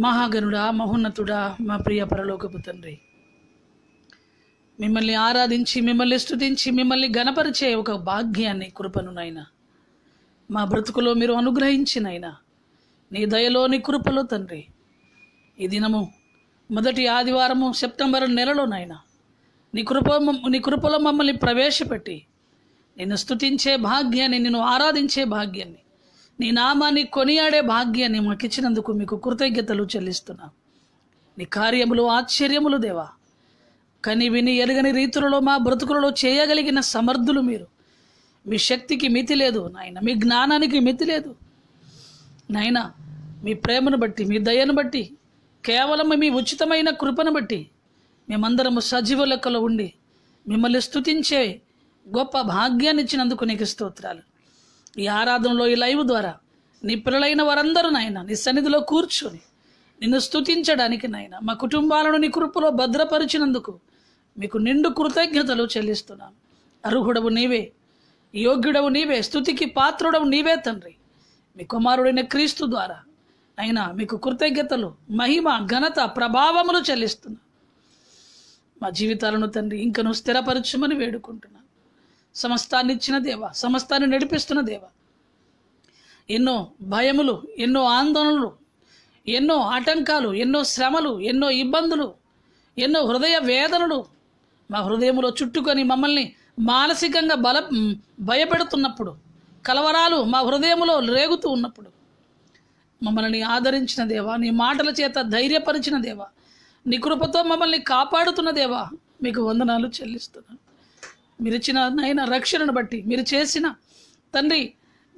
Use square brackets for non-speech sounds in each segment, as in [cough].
మహాగనుడా మహోన్నతుడా మా ప్రియ పరలోకపు తండ్రి. మిమ్మల్ని ఆరాధించి మిమ్మల్ని స్థుతించి మిమ్మల్ని గణపరిచే ఒక భాగ్యాన్ని కృపను నాయన. మా బ్రతుకులో మీరు అనుగ్రహించినైనా నీ దయలో నీ కృపలో తండ్రి. ఈ దినము మొదటి ఆదివారము సెప్టెంబర్ నెలలో నీ కృప నీ కృపలో మమ్మల్ని ప్రవేశపెట్టి నిన్ను స్థుతించే భాగ్యాన్ని నిన్ను ఆరాధించే భాగ్యాన్ని నీ నామాన్ని కొనియాడే భాగ్యాన్ని మాకు ఇచ్చినందుకు మీకు కృతజ్ఞతలు చెల్లిస్తున్నాం. నీ కార్యములు ఆశ్చర్యములు దేవా. కని విని ఎరగని రీతులలో మా బ్రతుకులలో చేయగలిగిన సమర్థులు మీరు. మీ శక్తికి మితి లేదు నాయన మీ జ్ఞానానికి మితి లేదు. నాయన మీ ప్రేమను బట్టి మీ దయను బట్టి కేవలం మీ ఉచితమైన కృపను బట్టి మేమందరము సజీవ లెక్కలో ఉండి మిమ్మల్ని స్థుతించే గొప్ప భాగ్యాన్ని ఇచ్చినందుకు నీకు స్తోత్రాలు. ఈ ఆరాధనలో ఈ లైవ్ ద్వారా నీ పిల్లలైన వారందరూ నాయన నీ సన్నిధిలో కూర్చొని నిన్ను స్థుతించడానికి నాయన మా కుటుంబాలను నీ కృపలో భద్రపరిచినందుకు మీకు నిండు కృతజ్ఞతలు చెల్లిస్తున్నాను అర్హుడవు నీవే యోగ్యుడవు నీవే స్థుతికి పాత్రుడవు నీవే తండ్రి. మీ కుమారుడైన క్రీస్తు ద్వారా అయినా మీకు కృతజ్ఞతలు మహిమ ఘనత ప్రభావములు చెల్లిస్తున్నా. మా జీవితాలను తండ్రి ఇంకను స్థిరపరచమని వేడుకుంటున్నాను సమస్తాన్ని ఇచ్చిన దేవ సమస్తాన్ని నడిపిస్తున్న దేవ. ఎన్నో భయములు ఎన్నో ఆందోళనలు ఎన్నో ఆటంకాలు ఎన్నో శ్రమలు ఎన్నో ఇబ్బందులు ఎన్నో హృదయ వేదనలు మా హృదయంలో చుట్టుకొని మమ్మల్ని మానసికంగా బల భయపెడుతున్నప్పుడు కలవరాలు మా హృదయంలో రేగుతూ ఉన్నప్పుడు మమ్మల్ని ఆదరించిన దేవా నీ మాటల చేత ధైర్యపరిచిన దేవా నీ కృపతో మమ్మల్ని కాపాడుతున్న దేవా మీకు వందనాలు చెల్లిస్తున్నాను. మీరిచ్చిన నాయన రక్షణను బట్టి మీరు చేసిన తండ్రి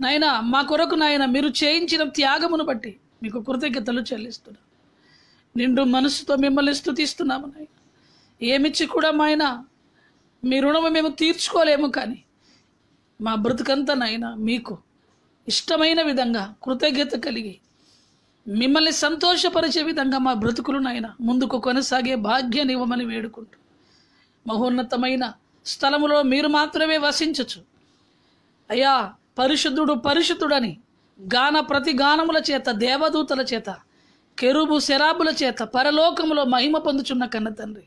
నాయన మా కొరకు నాయన మీరు చేయించిన త్యాగమును బట్టి మీకు కృతజ్ఞతలు చెల్లిస్తున్నాను నిండు మనసుతో మిమ్మల్ని స్థుతిస్తున్నాము నాయన. ఏమిచ్చి కూడా మా ఆయన మీ రుణము మేము తీర్చుకోలేము కానీ మా బ్రతుకంతా నాయన మీకు ఇష్టమైన విధంగా కృతజ్ఞత కలిగి మిమ్మల్ని సంతోషపరిచే విధంగా మా బ్రతుకులు నాయన ముందుకు కొనసాగే భాగ్యాన్ని ఇవ్వమని వేడుకుంటూ మహోన్నతమైన స్థలములో మీరు మాత్రమే వసించచ్చు. అయ్యా పరిశుద్ధుడు పరిశుద్ధుడని గాన ప్రతి గానముల చేత దేవదూతల చేత కెరుబు శరాబుల చేత పరలోకములో మహిమ పొందుచున్న కన్న తండ్రి.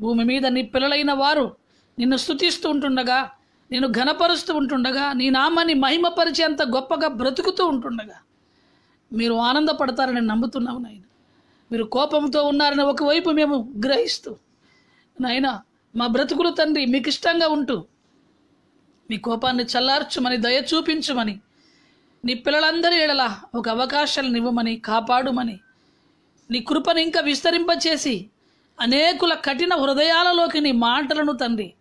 భూమి మీద నీ పిల్లలైన వారు నిన్ను స్తుతిస్తూ ఉంటుండగా నేను ఘనపరుస్తూ ఉంటుండగా నీ నామాన్ని మహిమపరిచేంత గొప్పగా బ్రతుకుతూ ఉంటుండగా మీరు ఆనందపడతారని నమ్ముతున్నాము నాయన. మీరు కోపంతో ఉన్నారని ఒకవైపు మేము గ్రహిస్తూ నాయన మా బ్రతుకులు తండ్రి మీకు ఇష్టంగా ఉంటూ. మీ కోపాన్ని చల్లార్చుమని దయ చూపించమని నీ పిల్లలందరి ఎడలా ఒక అవకాశాలను ఇవ్వమని కాపాడుమని నీ కృపను ఇంకా విస్తరింపచేసి అనేకుల కఠిన హృదయాలలోకి నీ మాటలను తండ్రి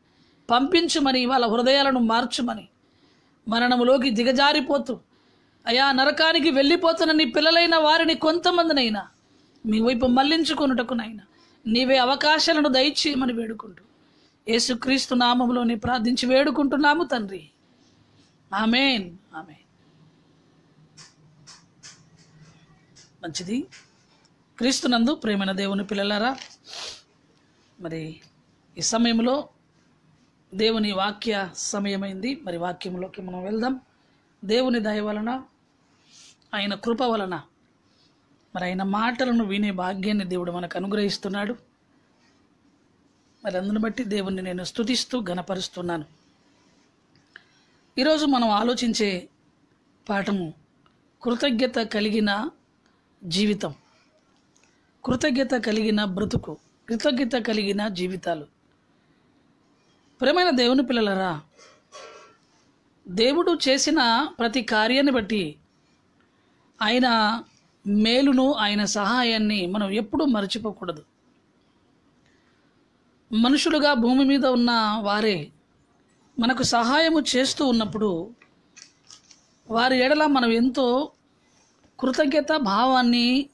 పంపించుమని వాళ్ళ హృదయాలను మార్చుమని మరణములోకి దిగజారిపోతూ అయా నరకానికి వెళ్ళిపోతున్న నీ పిల్లలైన వారిని కొంతమందినైనా మీ వైపు మళ్ళించుకొనుటకునైనా నీవే అవకాశాలను దయచేయమని వేడుకుంటూ. యేసుక్రీస్తు నామంలోని ప్రార్థించి వేడుకుంటున్నాము తండ్రి. ఆమెన్. ఆమె మంచిది. క్రీస్తునందు ప్రేమైన దేవుని పిల్లలారా మరి ఈ సమయంలో దేవుని వాక్య సమయమైంది. మరి వాక్యంలోకి మనం వెళ్దాం. దేవుని దయ వలన ఆయన కృప వలన మరి ఆయన మాటలను వినే భాగ్యాన్ని దేవుడు మనకు అనుగ్రహిస్తున్నాడు. మరి అందును బట్టి దేవుణ్ణి నేను స్తుతిస్తూ ఘనపరుస్తున్నాను. ఈరోజు మనం ఆలోచించే పాఠము కృతజ్ఞత కలిగిన జీవితం. కృతజ్ఞత కలిగిన బ్రతుకు కృతజ్ఞత కలిగిన జీవితాలు. ప్రేమైన దేవుని పిల్లలరా దేవుడు చేసిన ప్రతి కార్యాన్ని బట్టి ఆయన మేలును ఆయన సహాయాన్ని మనం ఎప్పుడూ మర్చిపోకూడదు. మనుషులుగా భూమి మీద ఉన్న వారే మనకు సహాయము చేస్తూ ఉన్నప్పుడు వారి ఎడల మనం ఎంతో కృతజ్ఞత భావాన్ని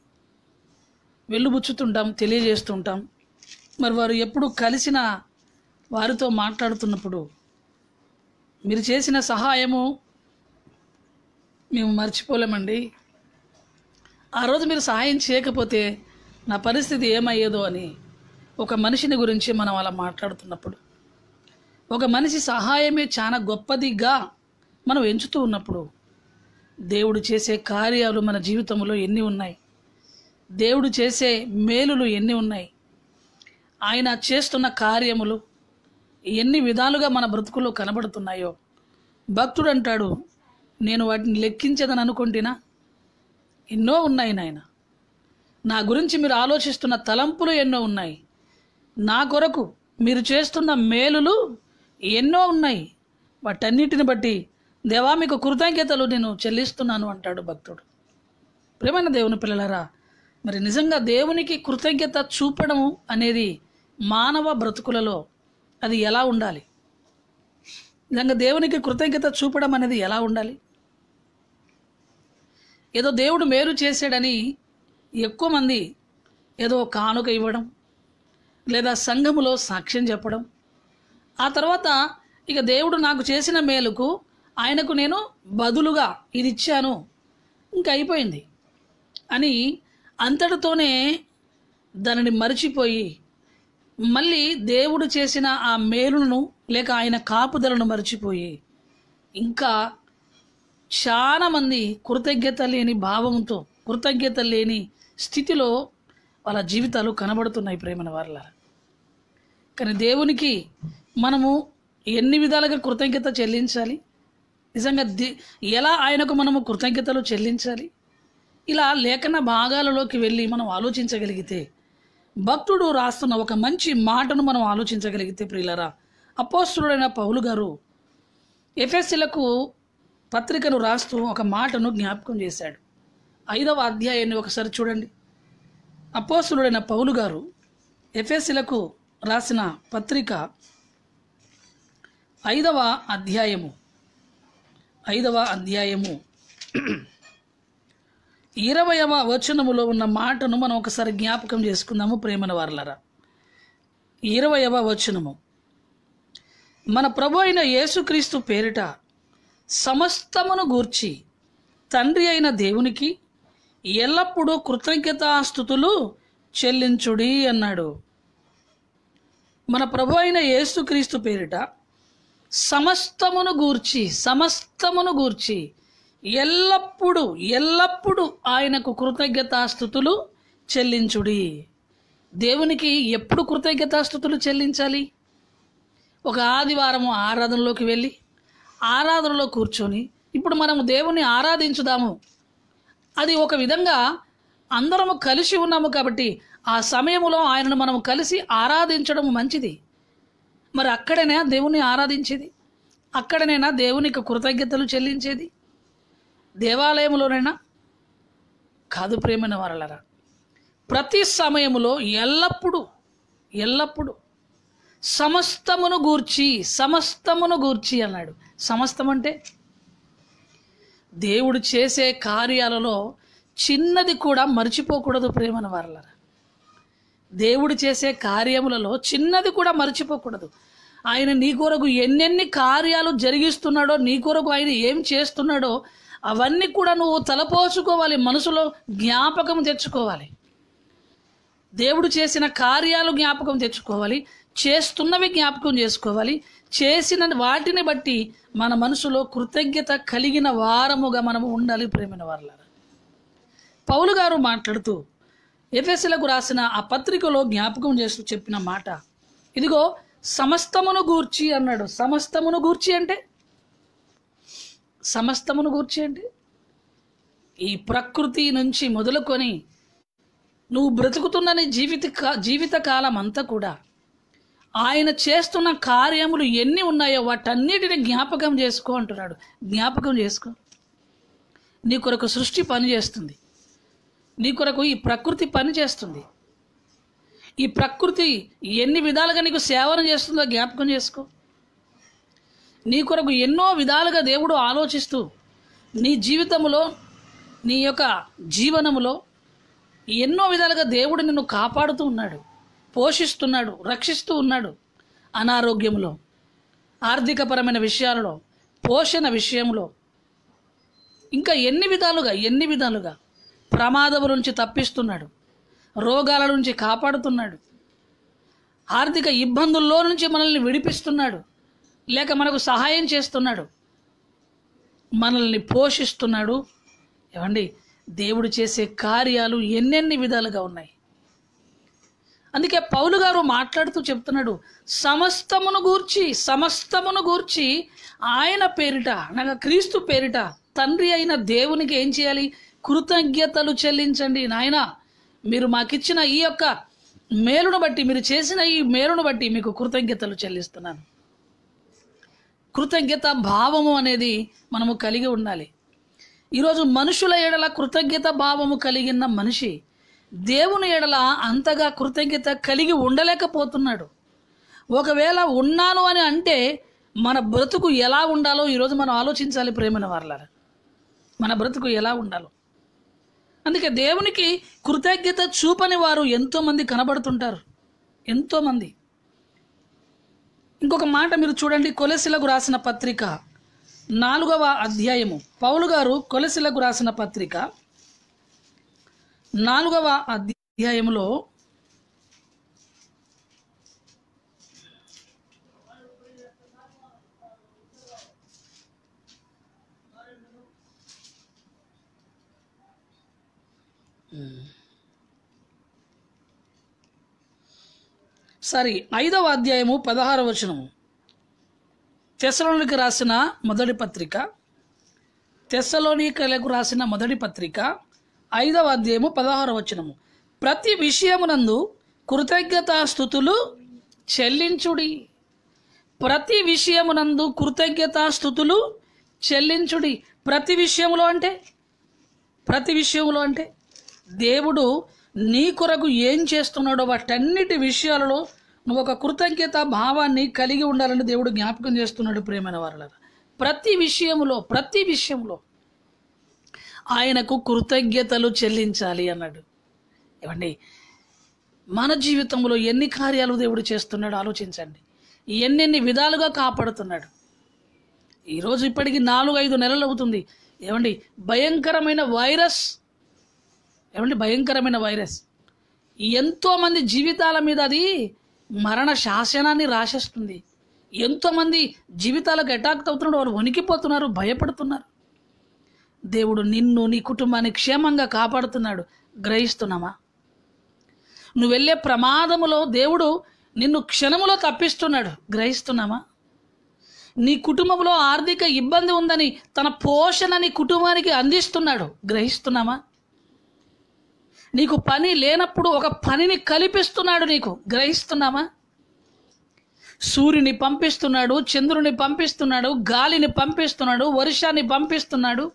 వెలుబుచ్చుతుంటాం తెలియజేస్తుంటాం. మరి వారు ఎప్పుడు కలిసిన వారితో మాట్లాడుతున్నప్పుడు మీరు చేసిన సహాయము మేము మర్చిపోలేమండి. ఆ రోజు మీరు సహాయం చేయకపోతే నా పరిస్థితి ఏమయ్యేదో అని ఒక మనిషిని గురించి మనం అలా మాట్లాడుతున్నప్పుడు ఒక మనిషి సహాయమే చాలా గొప్పదిగా మనం ఎంచుతూ ఉన్నప్పుడు దేవుడు చేసే కార్యాలు మన జీవితంలో ఎన్ని ఉన్నాయి? దేవుడు చేసే మేలులు ఎన్ని ఉన్నాయి? ఆయన చేస్తున్న కార్యములు ఎన్ని విధాలుగా మన బ్రతుకులో కనబడుతున్నాయో? భక్తుడు అంటాడు నేను వాటిని లెక్కించదని అనుకుంటున్నా? ఎన్నో ఉన్నాయి నాయన. నా గురించి మీరు ఆలోచిస్తున్న తలంపులు ఎన్నో ఉన్నాయి? నా కొరకు మీరు చేస్తున్న మేలులు ఎన్నో ఉన్నాయి. వాటన్నిటిని బట్టి దేవా మీకు కృతజ్ఞతలు నేను చెల్లిస్తున్నాను అంటాడు భక్తుడు. ప్రేమైన దేవుని పిల్లలారా మరి నిజంగా దేవునికి కృతజ్ఞత చూపడం అనేది మానవ బ్రతుకులలో అది ఎలా ఉండాలి? నిజంగా దేవునికి కృతజ్ఞత చూపడం అనేది ఎలా ఉండాలి? ఏదో దేవుడు మేలు చేశాడని ఎక్కువ మంది ఏదో కానుక ఇవ్వడం లేదా సంఘములో సాక్ష్యం చెప్పడం. ఆ తర్వాత ఇక దేవుడు నాకు చేసిన మేలుకు ఆయనకు నేను బదులుగా ఇది ఇచ్చాను ఇంకా అయిపోయింది. అని అంతటితోనే దానిని మరిచిపోయి మళ్ళీ దేవుడు చేసిన ఆ మేలును లేక ఆయన కాపుదలను మరిచిపోయి ఇంకా చాలామంది కృతజ్ఞత లేని భావంతో కృతజ్ఞత లేని స్థితిలో వాళ్ళ జీవితాలు కనబడుతున్నాయి ప్రేమన వారిలారా. కానీ దేవునికి మనము ఎన్ని విధాలుగా కృతజ్ఞత చెల్లించాలి? నిజంగా ది- ఎలా ఆయనకు మనము కృతజ్ఞతలు చెల్లించాలి? ఇలా లేఖన భాగాలలోకి వెళ్ళి మనం ఆలోచించగలిగితే భక్తుడు రాస్తున్న ఒక మంచి మాటను మనం ఆలోచించగలిగితే ప్రియులరా అపోస్తుడైన పౌలు గారు ఎఫ్ఎస్సీలకు పత్రికను రాస్తూ ఒక మాటను జ్ఞాపకం చేశాడు. ఐదవ అధ్యాయాన్ని ఒకసారి చూడండి. అపోస్తుడైన పౌలు గారు ఎఫ్ఎస్సీలకు రాసిన పత్రిక ఐదవ అధ్యాయము. ఐదవ అధ్యాయము. ఇరవయవ వచనములో ఉన్న మాటను మనం ఒకసారి జ్ఞాపకం చేసుకుందాము ప్రేమన వారలరా. ఇరవయవ వచనము. మన ప్రభు అయిన యేసుక్రీస్తు పేరిట సమస్తమును గూర్చి తండ్రి అయిన దేవునికి ఎల్లప్పుడూ కృతజ్ఞతాస్థుతులు చెల్లించుడి అన్నాడు. మన ప్రభు అయిన యేసుక్రీస్తు పేరిట సమస్తమును గూర్చి సమస్తమును గూర్చి ఎల్లప్పుడూ ఎల్లప్పుడూ ఆయనకు కృతజ్ఞతాస్థుతులు చెల్లించుడి. దేవునికి ఎప్పుడు కృతజ్ఞతాస్థుతులు చెల్లించాలి? ఒక ఆదివారం ఆరాధనలోకి వెళ్ళి ఆరాధనలో కూర్చొని ఇప్పుడు మనము దేవుని ఆరాధించుదాము. అది ఒక విధంగా అందరము కలిసి ఉన్నాము కాబట్టి ఆ సమయంలో ఆయనను మనం కలిసి ఆరాధించడం మంచిది. మరి అక్కడనే దేవుణ్ణి ఆరాధించేది. అక్కడనైనా దేవునికి కృతజ్ఞతలు చెల్లించేది. దేవాలయంలోనైనా కాదు ప్రేమైన వారలరా ప్రతి సమయములో ఎల్లప్పుడూ ఎల్లప్పుడూ సమస్తమును గూర్చి సమస్తమును గూర్చి అన్నాడు. సమస్తం అంటే దేవుడు చేసే కార్యాలలో చిన్నది కూడా మర్చిపోకూడదు ప్రేమన వారలరా. దేవుడు చేసే కార్యములలో చిన్నది కూడా మర్చిపోకూడదు. ఆయన నీ కొరకు ఎన్నెన్ని కార్యాలు జరిగిస్తున్నాడో నీ కొరకు ఆయన ఏం చేస్తున్నాడో అవన్నీ కూడా నువ్వు తలపోసుకోవాలి మనసులో జ్ఞాపకం తెచ్చుకోవాలి. దేవుడు చేసిన కార్యాలు జ్ఞాపకం తెచ్చుకోవాలి చేస్తున్నవి జ్ఞాపకం చేసుకోవాలి చేసిన వాటిని బట్టి మన మనసులో కృతజ్ఞత కలిగిన వారముగా మనము ఉండాలి ప్రేమిన వారలారా. పౌలు గారు మాట్లాడుతూ ఎఫ్ఎస్లకు రాసిన ఆ పత్రికలో జ్ఞాపకం చేస్తూ చెప్పిన మాట ఇదిగో సమస్తమును గూర్చి అన్నాడు. సమస్తమును గూర్చి అంటే? సమస్తమును గూర్చి అంటే? ఈ ప్రకృతి నుంచి మొదలుకొని నువ్వు బ్రతుకుతున్న నీ జీవిత జీవిత కాలం అంతా కూడా ఆయన చేస్తున్న కార్యములు ఎన్ని ఉన్నాయో వాటన్నిటిని జ్ఞాపకం చేసుకో అంటున్నాడు. జ్ఞాపకం చేసుకో. నీ కొరకు సృష్టి పనిచేస్తుంది. నీ కొరకు ఈ ప్రకృతి పని చేస్తుంది. ఈ ప్రకృతి ఎన్ని విధాలుగా నీకు సేవన చేస్తుందో జ్ఞాపకం చేసుకో. నీ కొరకు ఎన్నో విధాలుగా దేవుడు ఆలోచిస్తూ నీ జీవితంలో నీ యొక్క జీవనములో ఎన్నో విధాలుగా దేవుడు నిన్ను కాపాడుతూ ఉన్నాడు పోషిస్తున్నాడు రక్షిస్తూ ఉన్నాడు అనారోగ్యంలో ఆర్థికపరమైన విషయాలలో పోషణ విషయంలో. ఇంకా ఎన్ని విధాలుగా ఎన్ని విధాలుగా ప్రమాదం నుంచి తప్పిస్తున్నాడు. రోగాల నుంచి కాపాడుతున్నాడు. ఆర్థిక ఇబ్బందుల్లో నుంచి మనల్ని విడిపిస్తున్నాడు. లేక మనకు సహాయం చేస్తున్నాడు. మనల్ని పోషిస్తున్నాడు. ఏమండి? దేవుడు చేసే కార్యాలు ఎన్నెన్ని విధాలుగా ఉన్నాయి. అందుకే పౌలు గారు మాట్లాడుతూ చెప్తున్నాడు సమస్తమును గూర్చి సమస్తమును గూర్చి ఆయన పేరిట అనగా క్రీస్తు పేరిట తండ్రి అయిన దేవునికి ఏం చేయాలి? కృతజ్ఞతలు చెల్లించండి. నాయన మీరు మాకిచ్చిన ఈ యొక్క మేలును బట్టి మీరు చేసిన ఈ మేలును బట్టి మీకు కృతజ్ఞతలు చెల్లిస్తున్నాను. కృతజ్ఞత భావము అనేది మనము కలిగి ఉండాలి. ఈరోజు మనుషుల ఎడల కృతజ్ఞత భావము కలిగిన మనిషి దేవుని ఎడల అంతగా కృతజ్ఞత కలిగి ఉండలేకపోతున్నాడు. ఒకవేళ ఉన్నాను అని అంటే మన బ్రతుకు ఎలా ఉండాలో ఈరోజు మనం ఆలోచించాలి ప్రేమన వారలారా మన బ్రతుకు ఎలా ఉండాలో. అందుకే దేవునికి కృతజ్ఞత చూపని వారు ఎంతోమంది కనబడుతుంటారు. ఎంతోమంది ఇంకొక మాట మీరు చూడండి కొలసిలకు రాసిన పత్రిక నాలుగవ అధ్యాయము. పౌలు గారు కొలసిలకు రాసిన పత్రిక నాలుగవ అధ్యాయములో సారీ ఐదవ అధ్యాయము పదహారవ వచనము. తెస్సలోనికి రాసిన మొదటి పత్రిక తెస్సలోనికలకు రాసిన మొదటి పత్రిక ఐదవ అధ్యాయము పదహారవ వచనము. ప్రతి విషయమునందు కృతజ్ఞతాస్థుతులు చెల్లించుడి. ప్రతి విషయమునందు కృతజ్ఞతాస్థుతులు చెల్లించుడి. ప్రతి విషయములో అంటే? ప్రతి విషయంలో అంటే? దేవుడు నీ కొరకు ఏం చేస్తున్నాడో వాటన్నిటి విషయాలలో నువ్వు ఒక కృతజ్ఞత భావాన్ని కలిగి ఉండాలని దేవుడు జ్ఞాపకం చేస్తున్నాడు ప్రేమైన వారుల ప్రతి విషయంలో ప్రతి విషయంలో ఆయనకు కృతజ్ఞతలు చెల్లించాలి అన్నాడు. ఏమండి మన జీవితంలో ఎన్ని కార్యాలు దేవుడు చేస్తున్నాడు ఆలోచించండి. ఎన్నెన్ని విధాలుగా కాపాడుతున్నాడు. ఈరోజు ఇప్పటికి నాలుగు ఐదు నెలలు అవుతుంది. ఏమండి భయంకరమైన వైరస్ ఏమండి భయంకరమైన వైరస్. ఎంతోమంది జీవితాల మీద అది మరణ శాసనాన్ని రాసేస్తుంది. ఎంతోమంది జీవితాలకు అటాక్ అవుతున్నాడు వారు వణికిపోతున్నారు భయపడుతున్నారు. దేవుడు నిన్ను నీ కుటుంబాన్ని క్షేమంగా కాపాడుతున్నాడు. గ్రహిస్తున్నామా? నువ్వు వెళ్ళే ప్రమాదములో దేవుడు నిన్ను క్షణములో తప్పిస్తున్నాడు. గ్రహిస్తున్నామా? నీ కుటుంబంలో ఆర్థిక ఇబ్బంది ఉందని తన పోషణ నీ కుటుంబానికి అందిస్తున్నాడు. గ్రహిస్తున్నామా? నీకు పని లేనప్పుడు ఒక పనిని కల్పిస్తున్నాడు నీకు. గ్రహిస్తున్నామా సూర్యుని పంపిస్తున్నాడు చంద్రుని పంపిస్తున్నాడు గాలిని పంపిస్తున్నాడు వర్షాన్ని పంపిస్తున్నాడు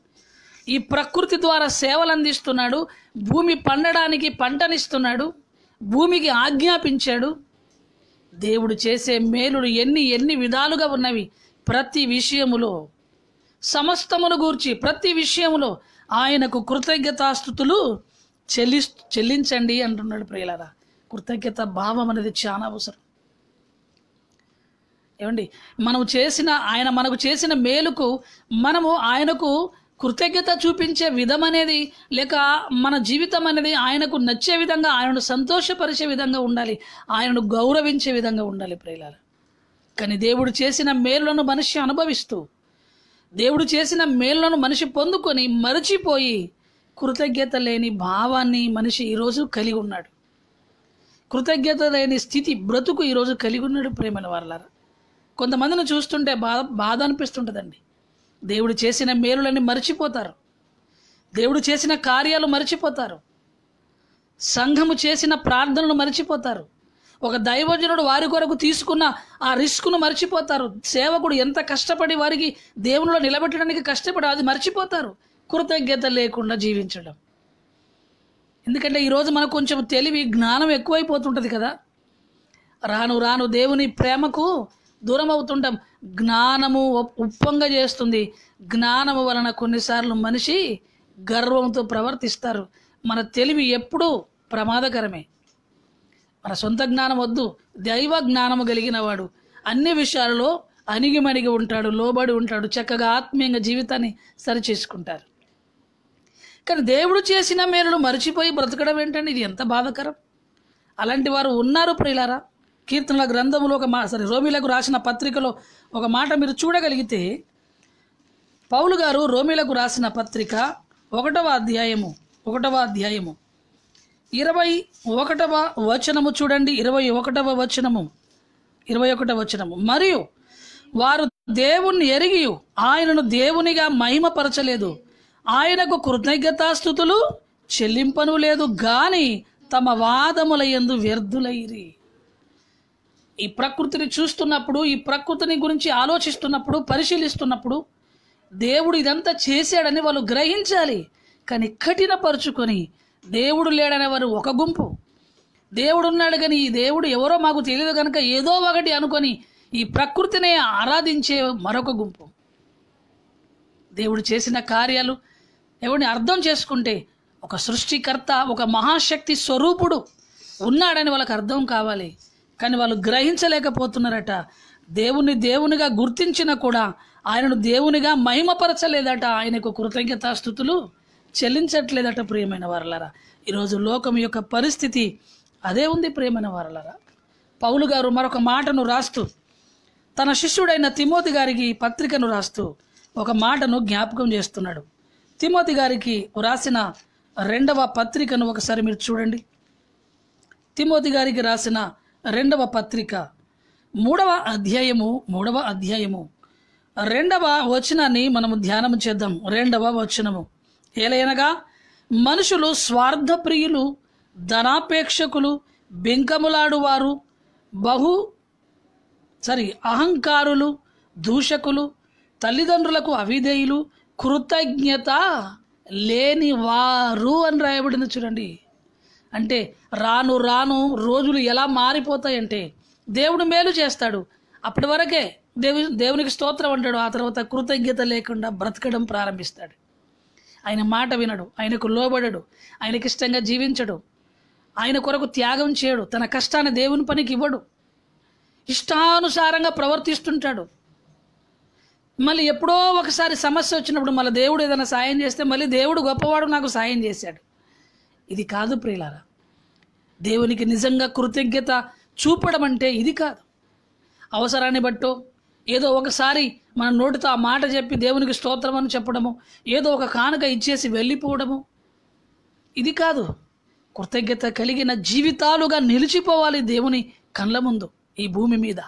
ఈ ప్రకృతి ద్వారా సేవలు అందిస్తున్నాడు భూమి పండడానికి పంటనిస్తున్నాడు భూమికి ఆజ్ఞాపించాడు. దేవుడు చేసే మేలుడు ఎన్ని ఎన్ని విధాలుగా ఉన్నవి. ప్రతి విషయములో సమస్తమును గూర్చి ప్రతి విషయములో ఆయనకు కృతజ్ఞతాస్థుతులు చెల్లి చెల్లించండి అంటున్నాడు ప్రియులారా. కృతజ్ఞత భావం అనేది చాలా అవసరం. ఏమండి? మనం చేసిన ఆయన మనకు చేసిన మేలుకు మనము ఆయనకు కృతజ్ఞత చూపించే విధం అనేది లేక మన జీవితం అనేది ఆయనకు నచ్చే విధంగా ఆయనను సంతోషపరిచే విధంగా ఉండాలి. ఆయనను గౌరవించే విధంగా ఉండాలి ప్రియులారా. కానీ దేవుడు చేసిన మేలులను మనిషి అనుభవిస్తూ దేవుడు చేసిన మేలులను మనిషి పొందుకొని మరచిపోయి కృతజ్ఞత లేని భావాన్ని మనిషి ఈరోజు కలిగి ఉన్నాడు. కృతజ్ఞత లేని స్థితి బ్రతుకు ఈరోజు కలిగి ఉన్నాడు ప్రేమల వాళ్ళారా కొంతమందిని చూస్తుంటే బాధ బాధ అనిపిస్తుంటుందండి. దేవుడు చేసిన మేలులని మర్చిపోతారు. దేవుడు చేసిన కార్యాలు మర్చిపోతారు. సంఘము చేసిన ప్రార్థనలు మర్చిపోతారు. ఒక దైవజనుడు వారి కొరకు తీసుకున్న ఆ రిస్క్ను మర్చిపోతారు. సేవకుడు ఎంత కష్టపడి వారికి దేవునిలో నిలబెట్టడానికి కష్టపడి అది మర్చిపోతారు. కృతజ్ఞత లేకుండా జీవించడం. ఎందుకంటే ఈరోజు మనకు కొంచెం తెలివి జ్ఞానం ఎక్కువైపోతుంటుంది కదా. రాను రాను దేవుని ప్రేమకు దూరం అవుతుంటాం జ్ఞానము ఉప్పంగా ఉప్పొంగ చేస్తుంది. జ్ఞానము వలన కొన్నిసార్లు మనిషి గర్వంతో ప్రవర్తిస్తారు. మన తెలివి ఎప్పుడూ ప్రమాదకరమే. మన సొంత జ్ఞానం వద్దు. దైవ జ్ఞానము కలిగిన వాడు. అన్ని విషయాలలో అణిగిమణిగి ఉంటాడు లోబడి ఉంటాడు చక్కగా ఆత్మీయంగా జీవితాన్ని సరిచేసుకుంటారు. కానీ దేవుడు చేసిన మేలును మర్చిపోయి బ్రతకడం ఏంటండి? ఇది ఎంత బాధకరం? అలాంటి వారు ఉన్నారు ప్రియులారా. కీర్తనల గ్రంథములో ఒక మా సరే రోమిలకు రాసిన పత్రికలో ఒక మాట మీరు చూడగలిగితే పౌలు గారు రోమిలకు రాసిన పత్రిక ఒకటవ అధ్యాయము ఒకటవ అధ్యాయము. ఇరవై ఒకటవ వచనము చూడండి. ఇరవై ఒకటవ వచనము ఇరవై ఒకటవ వచనము. మరియు వారు దేవుణ్ణి ఎరిగి ఆయనను దేవునిగా మహిమపరచలేదు. ఆయనకు కృతజ్ఞతాస్థుతులు చెల్లింపను లేదు గాని తమ వాదముల ఎందు వ్యర్థులైరి. ఈ ప్రకృతిని చూస్తున్నప్పుడు ఈ ప్రకృతిని గురించి ఆలోచిస్తున్నప్పుడు పరిశీలిస్తున్నప్పుడు దేవుడు ఇదంతా చేశాడని వాళ్ళు గ్రహించాలి. కానీ కఠినపరుచుకొని దేవుడు లేడనే వారు ఒక గుంపు. దేవుడు ఉన్నాడు కానీ ఈ దేవుడు ఎవరో మాకు తెలియదు కనుక ఏదో ఒకటి అనుకొని ఈ ప్రకృతినే ఆరాధించే మరొక గుంపు. దేవుడు చేసిన కార్యాలు ఎవరిని అర్థం చేసుకుంటే ఒక సృష్టికర్త ఒక మహాశక్తి స్వరూపుడు ఉన్నాడని వాళ్ళకి అర్థం కావాలి. కానీ వాళ్ళు గ్రహించలేకపోతున్నారట. దేవుని దేవునిగా గుర్తించినా కూడా ఆయనను దేవునిగా మహిమపరచలేదట. ఆయనకు కృతజ్ఞతాస్థుతులు చెల్లించట్లేదట ప్రియమైన వారలరా. ఈరోజు లోకం యొక్క పరిస్థితి అదే ఉంది ప్రియమైన వారలరా. పౌలు గారు మరొక మాటను రాస్తూ తన శిష్యుడైన తిమోతి గారికి పత్రికను రాస్తూ ఒక మాటను జ్ఞాపకం చేస్తున్నాడు. తిమోతి గారికి రాసిన రెండవ పత్రికను ఒకసారి మీరు చూడండి. తిమోతి గారికి రాసిన రెండవ పత్రిక. మూడవ అధ్యాయము మూడవ అధ్యాయము. రెండవ వచనాన్ని మనము ధ్యానం చేద్దాం. రెండవ వచనము. ఏలయనగా మనుషులు స్వార్థప్రియులు ధనాపేక్షకులు బెంకములాడువారు బహు సరి అహంకారులు దూషకులు తల్లిదండ్రులకు అవిధేయులు కృతజ్ఞత లేని వారు అని రాయబడింది చూడండి. అంటే రాను రాను రోజులు ఎలా మారిపోతాయంటే దేవుడు మేలు చేస్తాడు. అప్పటి వరకే దేవు దేవునికి స్తోత్రం అంటాడు. ఆ తర్వాత కృతజ్ఞత లేకుండా బ్రతకడం ప్రారంభిస్తాడు. ఆయన మాట వినడు ఆయనకు లోబడడు ఆయనకి ఇష్టంగా జీవించడు ఆయన కొరకు త్యాగం చేయడు తన కష్టాన్ని దేవుని పనికి ఇవ్వడు ఇష్టానుసారంగా ప్రవర్తిస్తుంటాడు. మళ్ళీ ఎప్పుడో ఒకసారి సమస్య వచ్చినప్పుడు మళ్ళీ దేవుడు ఏదైనా సాయం చేస్తే మళ్ళీ దేవుడు గొప్పవాడు నాకు సాయం చేశాడు. ఇది కాదు ప్రియులారా. దేవునికి నిజంగా కృతజ్ఞత చూపడం అంటే ఇది కాదు. అవసరాన్ని బట్టో ఏదో ఒకసారి మన నోటితో ఆ మాట చెప్పి దేవునికి స్తోత్రం అని చెప్పడము ఏదో ఒక కానుక ఇచ్చేసి వెళ్ళిపోవడము ఇది కాదు. కృతజ్ఞత కలిగిన జీవితాలుగా నిలిచిపోవాలి దేవుని కళ్ళ ముందు ఈ భూమి మీద.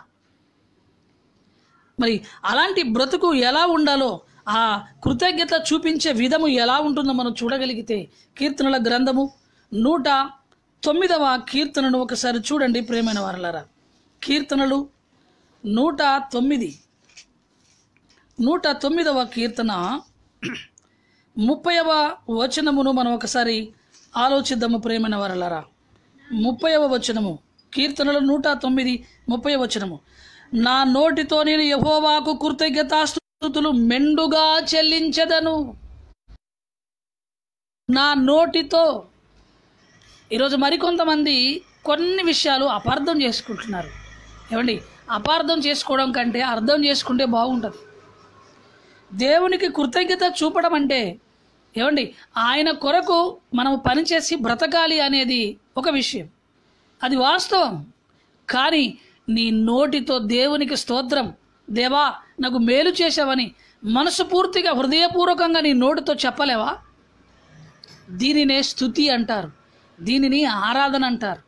మరి అలాంటి బ్రతుకు ఎలా ఉండాలో ఆ కృతజ్ఞత చూపించే విధము ఎలా ఉంటుందో మనం చూడగలిగితే కీర్తనల గ్రంథము నూట తొమ్మిదవ కీర్తనను ఒకసారి చూడండి ప్రేమైన వారలారా. కీర్తనలు నూట తొమ్మిది. నూట తొమ్మిదవ కీర్తన ముప్పైవ వచనమును మనం ఒకసారి ఆలోచిద్దాము ప్రేమైన వారలారా. ముప్పైవ వచనము కీర్తనలు నూట తొమ్మిది ముప్పై వచనము. నా నోటితో నేను యహోవాకు కృతజ్ఞతాస్తుతులు మెండుగా చెల్లించదను. నా నోటితో. ఈరోజు మరికొంతమంది కొన్ని విషయాలు అపార్థం చేసుకుంటున్నారు. ఏమండి? అపార్థం చేసుకోవడం కంటే అర్థం చేసుకుంటే బాగుంటుంది. దేవునికి కృతజ్ఞత చూపడం అంటే ఏమండి? ఆయన కొరకు మనం పనిచేసి బ్రతకాలి అనేది ఒక విషయం. అది వాస్తవం. కానీ నీ నోటితో దేవునికి స్తోత్రం. దేవా నాకు మేలు చేశావని మనసు పూర్తిగా హృదయపూర్వకంగా నీ నోటితో చెప్పలేవా? దీనినే స్థుతి అంటారు. దీనిని ఆరాధన అంటారు.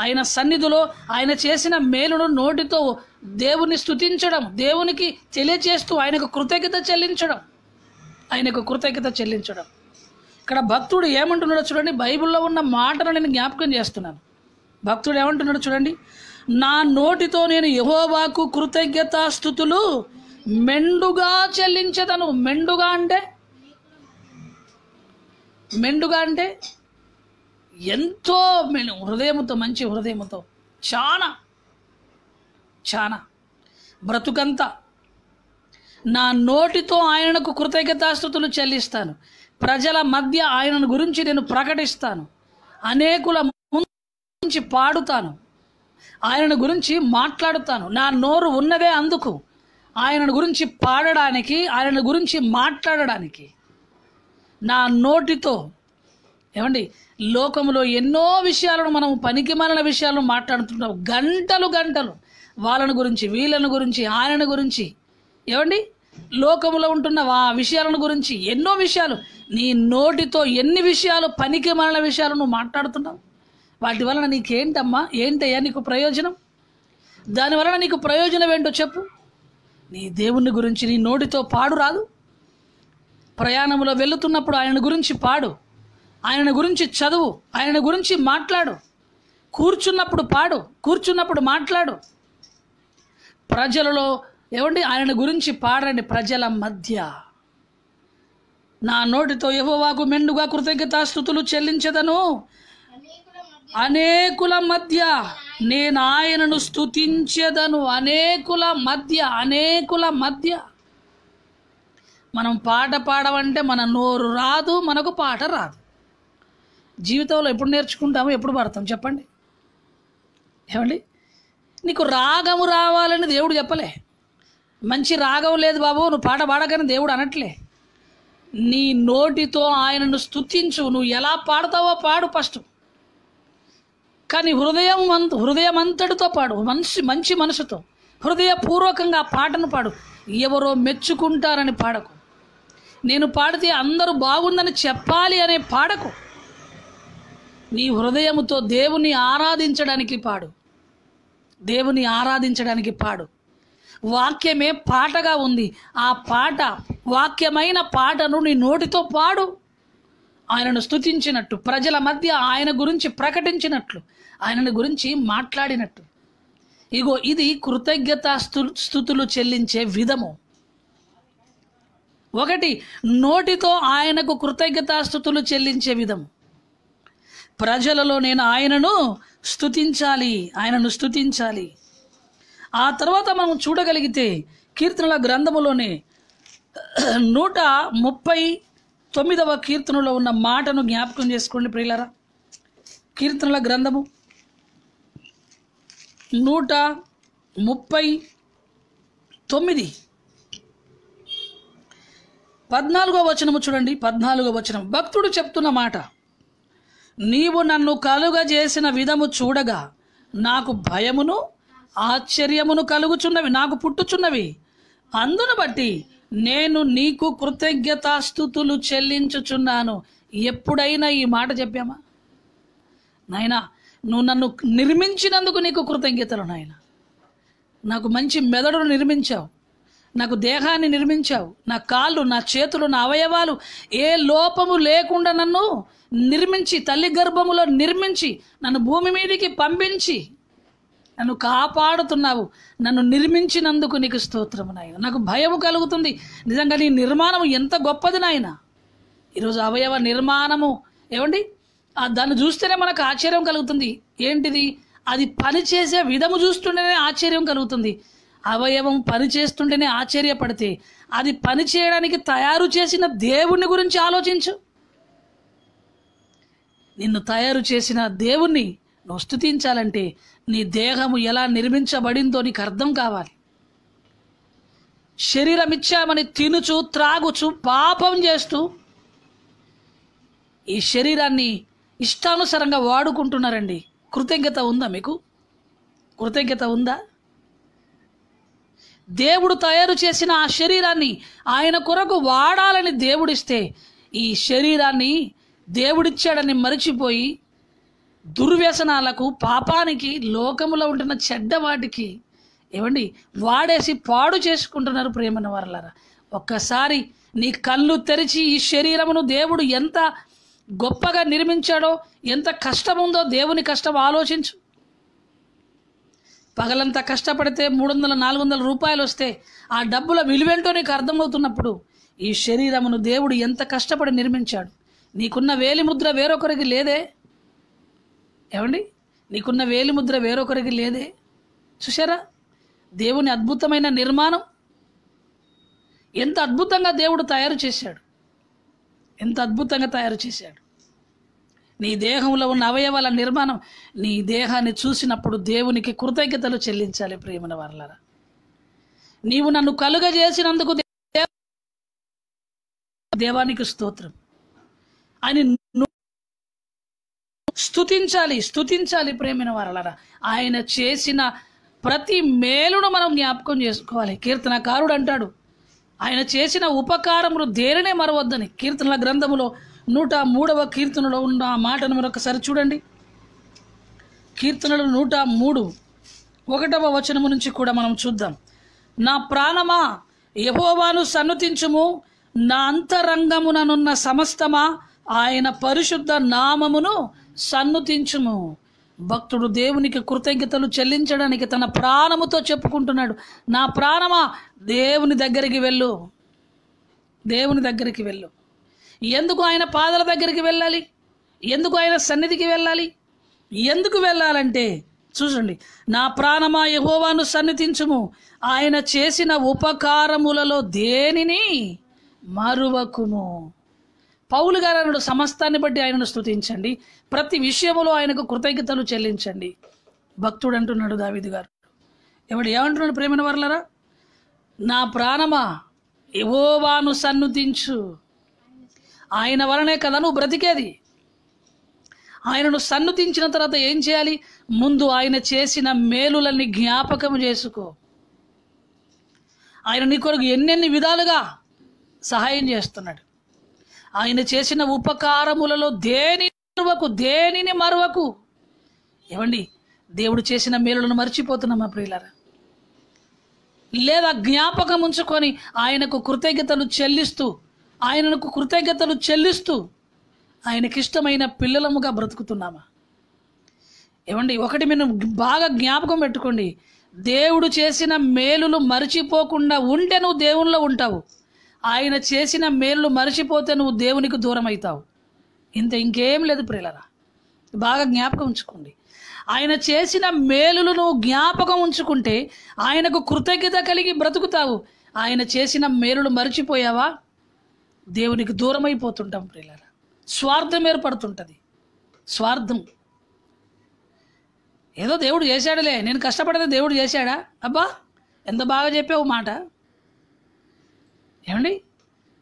ఆయన సన్నిధిలో ఆయన చేసిన మేలును నోటితో దేవుని స్థుతించడం దేవునికి తెలియచేస్తూ ఆయనకు కృతజ్ఞత చెల్లించడం ఆయనకు కృతజ్ఞత చెల్లించడం. ఇక్కడ భక్తుడు ఏమంటున్నాడో చూడండి బైబిల్లో ఉన్న మాటను నేను జ్ఞాపకం చేస్తున్నాను. భక్తుడు ఏమంటున్నాడు చూడండి నా నోటితో నేను యహోవాకు కృతజ్ఞతాస్థుతులు మెండుగా చెల్లించదను. మెండుగా అంటే? మెండుగా అంటే? ఎంతో మెను హృదయముతో మంచి హృదయముతో. చాలా చాలా బ్రతుకంతా. నా నోటితో ఆయనకు కృతజ్ఞతాస్థుతులు చెల్లిస్తాను. ప్రజల మధ్య ఆయనను గురించి నేను ప్రకటిస్తాను. అనేకుల ముందు పాడుతాను. ఆయనను గురించి మాట్లాడుతాను. నా నోరు ఉన్నదే అందుకు. ఆయనను గురించి పాడడానికి ఆయన గురించి మాట్లాడడానికి. నా నోటితో ఏమండి లోకంలో ఎన్నో విషయాలను మనం పనికి మాలిన విషయాలను మాట్లాడుతుంటాం. గంటలు గంటలు వాళ్ళని గురించి వీళ్ళని గురించి ఆయన గురించి. ఏమండి లోకంలో ఉంటున్న ఆ విషయాలను గురించి ఎన్నో విషయాలు. నీ నోటితో ఎన్ని విషయాలు పనికి మాలిన విషయాలు నువ్వు మాట్లాడుతున్నావు? వాటి వలన నీకేంటమ్మా? ఏంటయ్యా నీకు ప్రయోజనం? దాని వలన నీకు ప్రయోజనం ఏంటో చెప్పు. నీ దేవుని గురించి నీ నోటితో పాడు రాదు. ప్రయాణంలో వెళుతున్నప్పుడు ఆయన గురించి పాడు. ఆయన గురించి చదువు. ఆయన గురించి మాట్లాడు. కూర్చున్నప్పుడు పాడు. కూర్చున్నప్పుడు మాట్లాడు. ప్రజలలో ఏమండి? ఆయన గురించి పాడండి ప్రజల మధ్య. నా నోటితో యెహోవాకు మెండుగా కృతజ్ఞతాస్థుతులు చెల్లించదను. అనేకుల మధ్య నేను ఆయనను స్థుతించదను అనేకుల మధ్య అనేకుల మధ్య. మనం పాట పాడమంటే మన నోరు రాదు మనకు పాట రాదు. జీవితంలో ఎప్పుడు నేర్చుకుంటాము ఎప్పుడు పాడతాం చెప్పండి. ఏమండి? నీకు రాగము రావాలని దేవుడు చెప్పలే. మంచి రాగం లేదు బాబు నువ్వు పాట పాడకని దేవుడు అనట్లే. నీ నోటితో ఆయనను స్థుతించు నువ్వు ఎలా పాడతావో పాడు ఫస్ట్. కానీ హృదయం అంత హృదయం అంతటితో పాడు మంచి మంచి మనసుతో హృదయపూర్వకంగా ఆ పాటను పాడు. ఎవరో మెచ్చుకుంటారని పాడకు. నేను పాడితే అందరూ బాగుందని చెప్పాలి అనే పాడకు. నీ హృదయముతో దేవుని ఆరాధించడానికి పాడు. దేవుని ఆరాధించడానికి పాడు. వాక్యమే పాటగా ఉంది. ఆ పాట వాక్యమైన పాటను నీ నోటితో పాడు. ఆయనను స్థుతించినట్టు ప్రజల మధ్య ఆయన గురించి ప్రకటించినట్లు ఆయనను గురించి మాట్లాడినట్టు. ఇగో ఇది కృతజ్ఞత స్థుతులు చెల్లించే విధము. ఒకటి నోటితో ఆయనకు కృతజ్ఞతాస్థుతులు చెల్లించే విధం ప్రజలలో నేను ఆయనను స్థుతించాలి ఆయనను స్థుతించాలి ఆ తర్వాత మనం చూడగలిగితే కీర్తనల గ్రంథములోనే నూట ముప్పై తొమ్మిదవ కీర్తనలో ఉన్న మాటను జ్ఞాపకం చేసుకోండి ప్రియులరా. కీర్తనల గ్రంథము నూట ముప్పై తొమ్మిది. పద్నాలుగో వచనము చూడండి పద్నాలుగో వచనం. భక్తుడు చెప్తున్న మాట నీవు నన్ను కలుగ చేసిన విధము చూడగా నాకు భయమును ఆశ్చర్యమును కలుగుచున్నవి నాకు పుట్టుచున్నవి. అందును బట్టి నేను నీకు కృతజ్ఞతాస్థుతులు చెల్లించుచున్నాను. ఎప్పుడైనా ఈ మాట చెప్పామా? నాయనా నువ్వు నన్ను నిర్మించినందుకు నీకు కృతజ్ఞతలు నాయన. నాకు మంచి మెదడును నిర్మించావు. నాకు దేహాన్ని నిర్మించావు. నా కాళ్ళు నా చేతులు నా అవయవాలు ఏ లోపము లేకుండా నన్ను నిర్మించి తల్లి గర్భములో నిర్మించి నన్ను భూమి మీదకి పంపించి నన్ను కాపాడుతున్నావు. నన్ను నిర్మించినందుకు నీకు స్తోత్రము నాయన. నాకు భయము కలుగుతుంది. నిజంగా నీ నిర్మాణం ఎంత గొప్పది నాయన. ఈరోజు అవయవ నిర్మాణము ఏమండి? దాన్ని చూస్తేనే మనకు ఆశ్చర్యం కలుగుతుంది. ఏంటిది? అది పని చేసే విధము చూస్తుంటేనే ఆశ్చర్యం కలుగుతుంది. అవయవం పని చేస్తుంటేనే ఆశ్చర్యపడితే అది పని చేయడానికి తయారు చేసిన దేవుణ్ణి గురించి ఆలోచించు. నిన్ను తయారు చేసిన దేవుణ్ణి నువ్వు స్థుతించాలంటే నీ దేహము ఎలా నిర్మించబడిందో నీకు అర్థం కావాలి. శరీరం ఇచ్చామని తినుచు త్రాగుచు పాపం చేస్తూ ఈ శరీరాన్ని ఇష్టానుసారంగా వాడుకుంటున్నారండి. కృతజ్ఞత ఉందా మీకు? కృతజ్ఞత ఉందా? దేవుడు తయారు చేసిన ఆ శరీరాన్ని ఆయన కొరకు వాడాలని దేవుడిస్తే ఈ శరీరాన్ని దేవుడిచ్చాడని మరిచిపోయి దుర్వ్యసనాలకు పాపానికి లోకములో ఉంటున్న చెడ్డ వాటికి ఏమండి వాడేసి పాడు చేసుకుంటున్నారు ప్రేమని వారలారా. ఒక్కసారి నీ కళ్ళు తెరిచి ఈ శరీరమును దేవుడు ఎంత గొప్పగా నిర్మించాడో ఎంత కష్టముందో దేవుని కష్టం ఆలోచించు. పగలంతా కష్టపడితే మూడు వందల నాలుగు వందల రూపాయలు వస్తే ఆ డబ్బుల విలువేంటో నీకు అర్థమవుతున్నప్పుడు ఈ శరీరమును దేవుడు ఎంత కష్టపడి నిర్మించాడు. నీకున్న వేలిముద్ర వేరొకరికి లేదే? ఏమండి? నీకున్న వేలి ముద్ర వేరొకరికి లేదే. చూసారా దేవుని అద్భుతమైన నిర్మాణం. ఎంత అద్భుతంగా దేవుడు తయారు చేశాడు. ఎంత అద్భుతంగా తయారు చేశాడు. నీ దేహంలో ఉన్న అవయవాల నిర్మాణం నీ దేహాన్ని చూసినప్పుడు దేవునికి కృతజ్ఞతలు చెల్లించాలి ప్రేమన వర్లరా. నీవు నన్ను కలుగజేసినందుకు చేసినందుకు దేవానికి స్తోత్రం. అని స్థుతించాలి స్తుతించాలి ప్రేమిన వారలరా. ఆయన చేసిన ప్రతి మేలును మనం జ్ఞాపకం చేసుకోవాలి. కీర్తనకారుడు అంటాడు ఆయన చేసిన ఉపకారములు దేనినే మరవద్దని. కీర్తనల గ్రంథములో నూట మూడవ కీర్తనలో ఉన్న ఆ మాటను మరొకసారి చూడండి. కీర్తనలు నూట మూడు. ఒకటవ వచనము నుంచి కూడా మనం చూద్దాం. నా ప్రాణమా యహోవాను సన్నతించుము. నా అంతరంగముననున్న సమస్తమా ఆయన పరిశుద్ధ నామమును సన్నుతించుము భక్తుడు దేవునికి కృతజ్ఞతలు చెల్లించడానికి తన ప్రాణముతో చెప్పుకుంటున్నాడు. నా ప్రాణమా? దేవుని దగ్గరికి వెళ్ళు. దేవుని దగ్గరికి వెళ్ళు. ఎందుకు ఆయన పాదల దగ్గరికి వెళ్ళాలి? ఎందుకు ఆయన సన్నిధికి వెళ్ళాలి? ఎందుకు వెళ్ళాలంటే చూసండి నా ప్రాణమా యహోవాను సన్నిధించుము ఆయన చేసిన ఉపకారములలో దేనిని? మరువకుము. పౌలు గారు అన్నాడు సమస్తాన్ని బట్టి ఆయనను స్తుతించండి. ప్రతి విషయములో ఆయనకు కృతజ్ఞతలు చెల్లించండి. భక్తుడు అంటున్నాడు దావిది గారు. ఎవడు ఏమంటున్నాడు ప్రేమిన వర్లరా? నా ప్రాణమా? ఎవోవాను సన్నుతించు. ఆయన వలనే కదా నువ్వు బ్రతికేది. ఆయనను సన్నుతించిన తర్వాత ఏం చేయాలి? ముందు ఆయన చేసిన మేలులన్నీ జ్ఞాపకం చేసుకో. ఆయన నీ కొరకు ఎన్నెన్ని విధాలుగా సహాయం చేస్తున్నాడు. ఆయన చేసిన ఉపకారములలో దేని మరువకు దేనిని మరువకు? ఏమండి? దేవుడు చేసిన మేలులను మర్చిపోతున్నామా ప్రియులరా. లేదా జ్ఞాపకం ఉంచుకొని ఆయనకు కృతజ్ఞతలు చెల్లిస్తూ ఆయనకు కృతజ్ఞతలు చెల్లిస్తూ ఆయనకిష్టమైన పిల్లలముగా బ్రతుకుతున్నామా? ఏమండి? ఒకటి మీరు బాగా జ్ఞాపకం పెట్టుకోండి. దేవుడు చేసిన మేలులు మరిచిపోకుండా ఉంటే నువ్వు దేవుణ్ణిలో ఉంటావు. ఆయన చేసిన మేలులు మరిచిపోతే నువ్వు దేవునికి దూరం అవుతావు ఇంత ఇంకేం లేదు ప్రియులరా. బాగా జ్ఞాపకం ఉంచుకోండి. ఆయన చేసిన మేలులు నువ్వు జ్ఞాపకం ఉంచుకుంటే ఆయనకు కృతజ్ఞత కలిగి బ్రతుకుతావు. ఆయన చేసిన మేలులు మరిచిపోయావా? దేవునికి దూరం అయిపోతుంటాం ప్రియులరా. స్వార్థం ఏర్పడుతుంటుంది. స్వార్థం. ఏదో దేవుడు చేశాడులే. నేను కష్టపడితే దేవుడు చేశాడా? అబ్బా ఎంత బాగా చెప్పావు మాట. ఏమండి?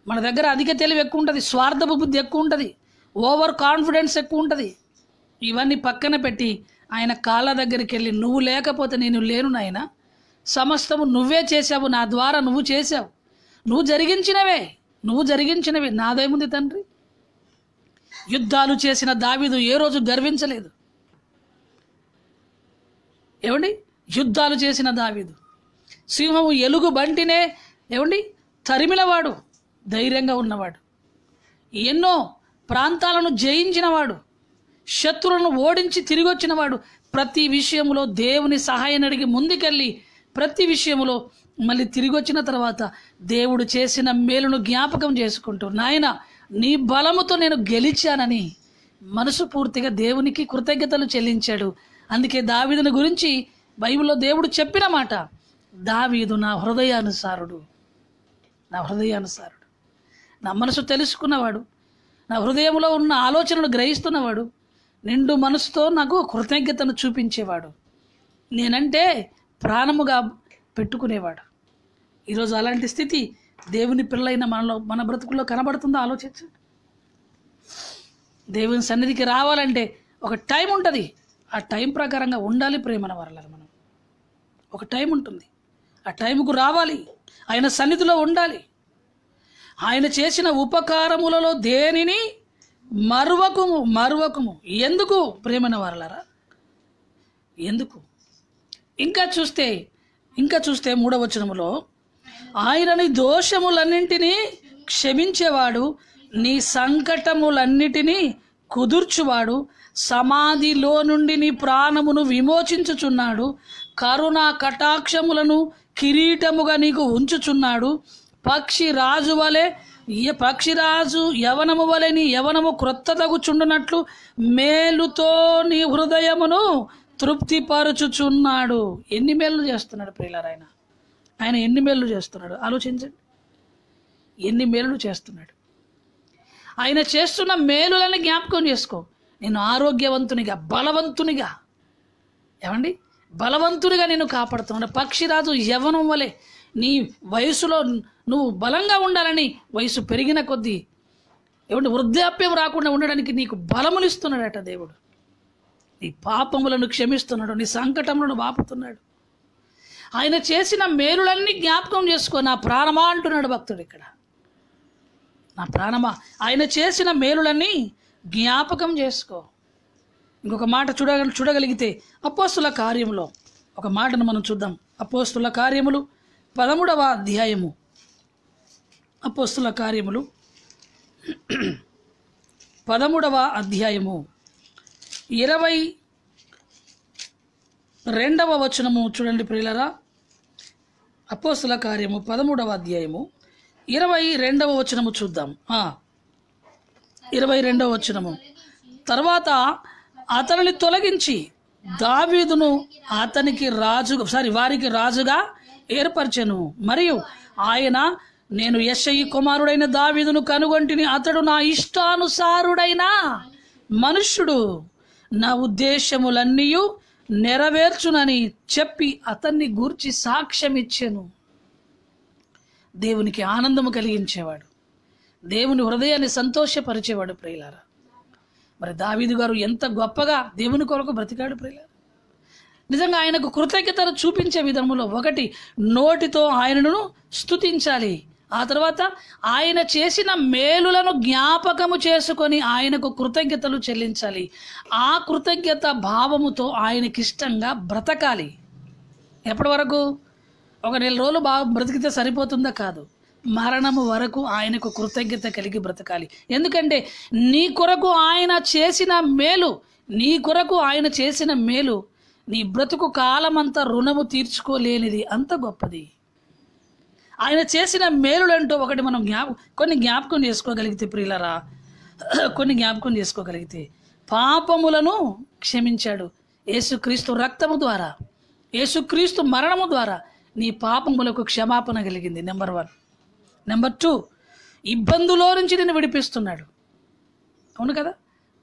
మన దగ్గర అధిక తెలివి ఎక్కువ ఉంటుంది స్వార్థపు బుద్ధి ఎక్కువ ఉంటుంది ఓవర్ కాన్ఫిడెన్స్ ఎక్కువ ఉంటుంది. ఇవన్నీ పక్కన పెట్టి ఆయన కాళ్ళ దగ్గరికి వెళ్ళి నువ్వు లేకపోతే నేను లేను నాయన. సమస్తము నువ్వే చేశావు నా ద్వారా నువ్వు చేశావు. నువ్వు జరిగించినవే నువ్వు జరిగించినవే. నాదేముంది తండ్రి? యుద్ధాలు చేసిన దావీదు ఏ రోజు గర్వించలేదు. ఏమండి? యుద్ధాలు చేసిన దావీదు. సింహము ఎలుగు బంటినే ఏమండి? తరిమినవాడు ధైర్యంగా ఉన్నవాడు. ఎన్నో ప్రాంతాలను జయించినవాడు శత్రువులను ఓడించి తిరిగి వచ్చినవాడు ప్రతి విషయంలో దేవుని సహాయం అడిగి ముందుకెళ్ళి ప్రతి విషయంలో మళ్ళీ తిరిగి వచ్చిన తర్వాత దేవుడు చేసిన మేలును జ్ఞాపకం చేసుకుంటూ నాయన నీ బలముతో నేను గెలిచానని మనసు పూర్తిగా దేవునికి కృతజ్ఞతలు చెల్లించాడు. అందుకే దావీదుని గురించి బైబిల్లో దేవుడు చెప్పిన మాట దావీదు నా హృదయానుసారుడు. నా హృదయానుసారుడు. నా మనసు తెలుసుకున్నవాడు నా హృదయంలో ఉన్న ఆలోచనలు గ్రహిస్తున్నవాడు నిండు మనసుతో నాకు కృతజ్ఞతను చూపించేవాడు. నేనంటే ప్రాణముగా పెట్టుకునేవాడు. ఈరోజు అలాంటి స్థితి దేవుని పిల్లైన మనలో మన బ్రతుకుల్లో కనబడుతుందో? ఆలోచించండి దేవుని సన్నిధికి రావాలంటే ఒక టైం ఉంటుంది. ఆ టైం ప్రకారంగా ఉండాలి ప్రేమన వరలని మనం. ఒక టైం ఉంటుంది. ఆ టైంకు రావాలి. ఆయన సన్నిధిలో ఉండాలి. ఆయన చేసిన ఉపకారములలో దేనిని మరువకుము మరువకుము? ఎందుకు ప్రేమైన వరలరా? ఎందుకు? ఇంకా చూస్తే ఇంకా చూస్తే మూడవచనములో ఆయనని దోషములన్నింటినీ క్షమించేవాడు నీ సంకటములన్నిటినీ కుదుర్చువాడు సమాధిలో నుండి నీ ప్రాణమును విమోచించుచున్నాడు కరుణా కటాక్షములను కిరీటముగా నీకు ఉంచుచున్నాడు. పక్షి రాజు వలె ఈ పక్షిరాజు యవనము వలె నీ యవనము క్రొత్తదగుచుండునట్లు మేలుతో నీ హృదయమును తృప్తిపరచుచున్నాడు. ఎన్ని మేలు చేస్తున్నాడు ప్రియులారు ఆయన? ఆయన ఎన్ని మేలు చేస్తున్నాడు? ఆలోచించండి. ఎన్ని మేలు చేస్తున్నాడు? ఆయన చేస్తున్న మేలులని జ్ఞాపకం చేసుకో. నేను ఆరోగ్యవంతునిగా బలవంతునిగా. ఏమండి? బలవంతుడిగా నేను కాపాడుతున్నాను. పక్షిరాజు యవనం వలె నీ వయసులో నువ్వు బలంగా ఉండాలని వయసు పెరిగిన కొద్దీ ఏమంటే వృద్ధాప్యం రాకుండా ఉండడానికి నీకు బలమునిస్తున్నాడట దేవుడు. నీ పాపములను క్షమిస్తున్నాడు నీ సంకటములను వాపుతున్నాడు. ఆయన చేసిన మేలులన్నీ జ్ఞాపకం చేసుకో నా ప్రాణమా అంటున్నాడు భక్తుడు ఇక్కడ. నా ప్రాణమా? ఆయన చేసిన మేలులన్నీ జ్ఞాపకం చేసుకో. ఇంకొక మాట చూడ చూడగలిగితే అపోస్తుల కార్యములో ఒక మాటను మనం చూద్దాం. అపోస్తుల కార్యములు పదమూడవ అధ్యాయము. అపోస్తుల కార్యములు [clears throat] పదమూడవ అధ్యాయము. ఇరవై రెండవ వచనము చూడండి ప్రియులరా. అపోస్తుల కార్యము పదమూడవ అధ్యాయము. ఇరవై రెండవ వచనము చూద్దాం. ఇరవై రెండవ వచనము. తర్వాత అతనిని తొలగించి దావీదును అతనికి రాజు సారీ వారికి రాజుగా ఏర్పరచెను. మరియు ఆయన నేను యశయి కుమారుడైన దావీదును కనుగొంటిని అతడు నా ఇష్టానుసారుడైన మనుష్యుడు. నా ఉద్దేశములన్నీ నెరవేర్చునని చెప్పి అతన్ని గూర్చి సాక్ష్యం ఇచ్చాను దేవునికి ఆనందము కలిగించేవాడు. దేవుని హృదయాన్ని సంతోషపరిచేవాడు ప్రియులారా. మరి దావీదు గారు ఎంత గొప్పగా దేవుని కొరకు బ్రతికాడు ప్రియులారా? నిజంగా ఆయనకు కృతజ్ఞతను చూపించే విధములో ఒకటి నోటితో ఆయనను స్తుతించాలి. ఆ తర్వాత ఆయన చేసిన మేలులను జ్ఞాపకము చేసుకొని ఆయనకు కృతజ్ఞతలు చెల్లించాలి. ఆ కృతజ్ఞత భావముతో ఆయనకిష్టంగా బ్రతకాలి. ఎప్పటి వరకు? ఒక నెల రోజులు బాగా బ్రతికితే సరిపోతుందా? కాదు. మరణము వరకు ఆయనకు కృతజ్ఞత కలిగి బ్రతకాలి. ఎందుకంటే నీ కొరకు ఆయన చేసిన మేలు నీ కొరకు ఆయన చేసిన మేలు నీ బ్రతుకు కాలమంతా రుణము తీర్చుకోలేనిది అంత గొప్పది. ఆయన చేసిన మేలులంటూ ఒకటి మనం జ్ఞాప కొన్ని జ్ఞాపకం చేసుకోగలిగితే ప్రియులరా [clears throat] కొన్ని జ్ఞాపకం చేసుకోగలిగితే పాపములను క్షమించాడు యేసుక్రీస్తు రక్తము ద్వారా. యేసుక్రీస్తు మరణము ద్వారా నీ పాపములకు క్షమాపణ కలిగింది. Number one. నెంబర్ టూ ఇబ్బందులో నుంచి నిన్ను విడిపిస్తున్నాడు. అవును కదా?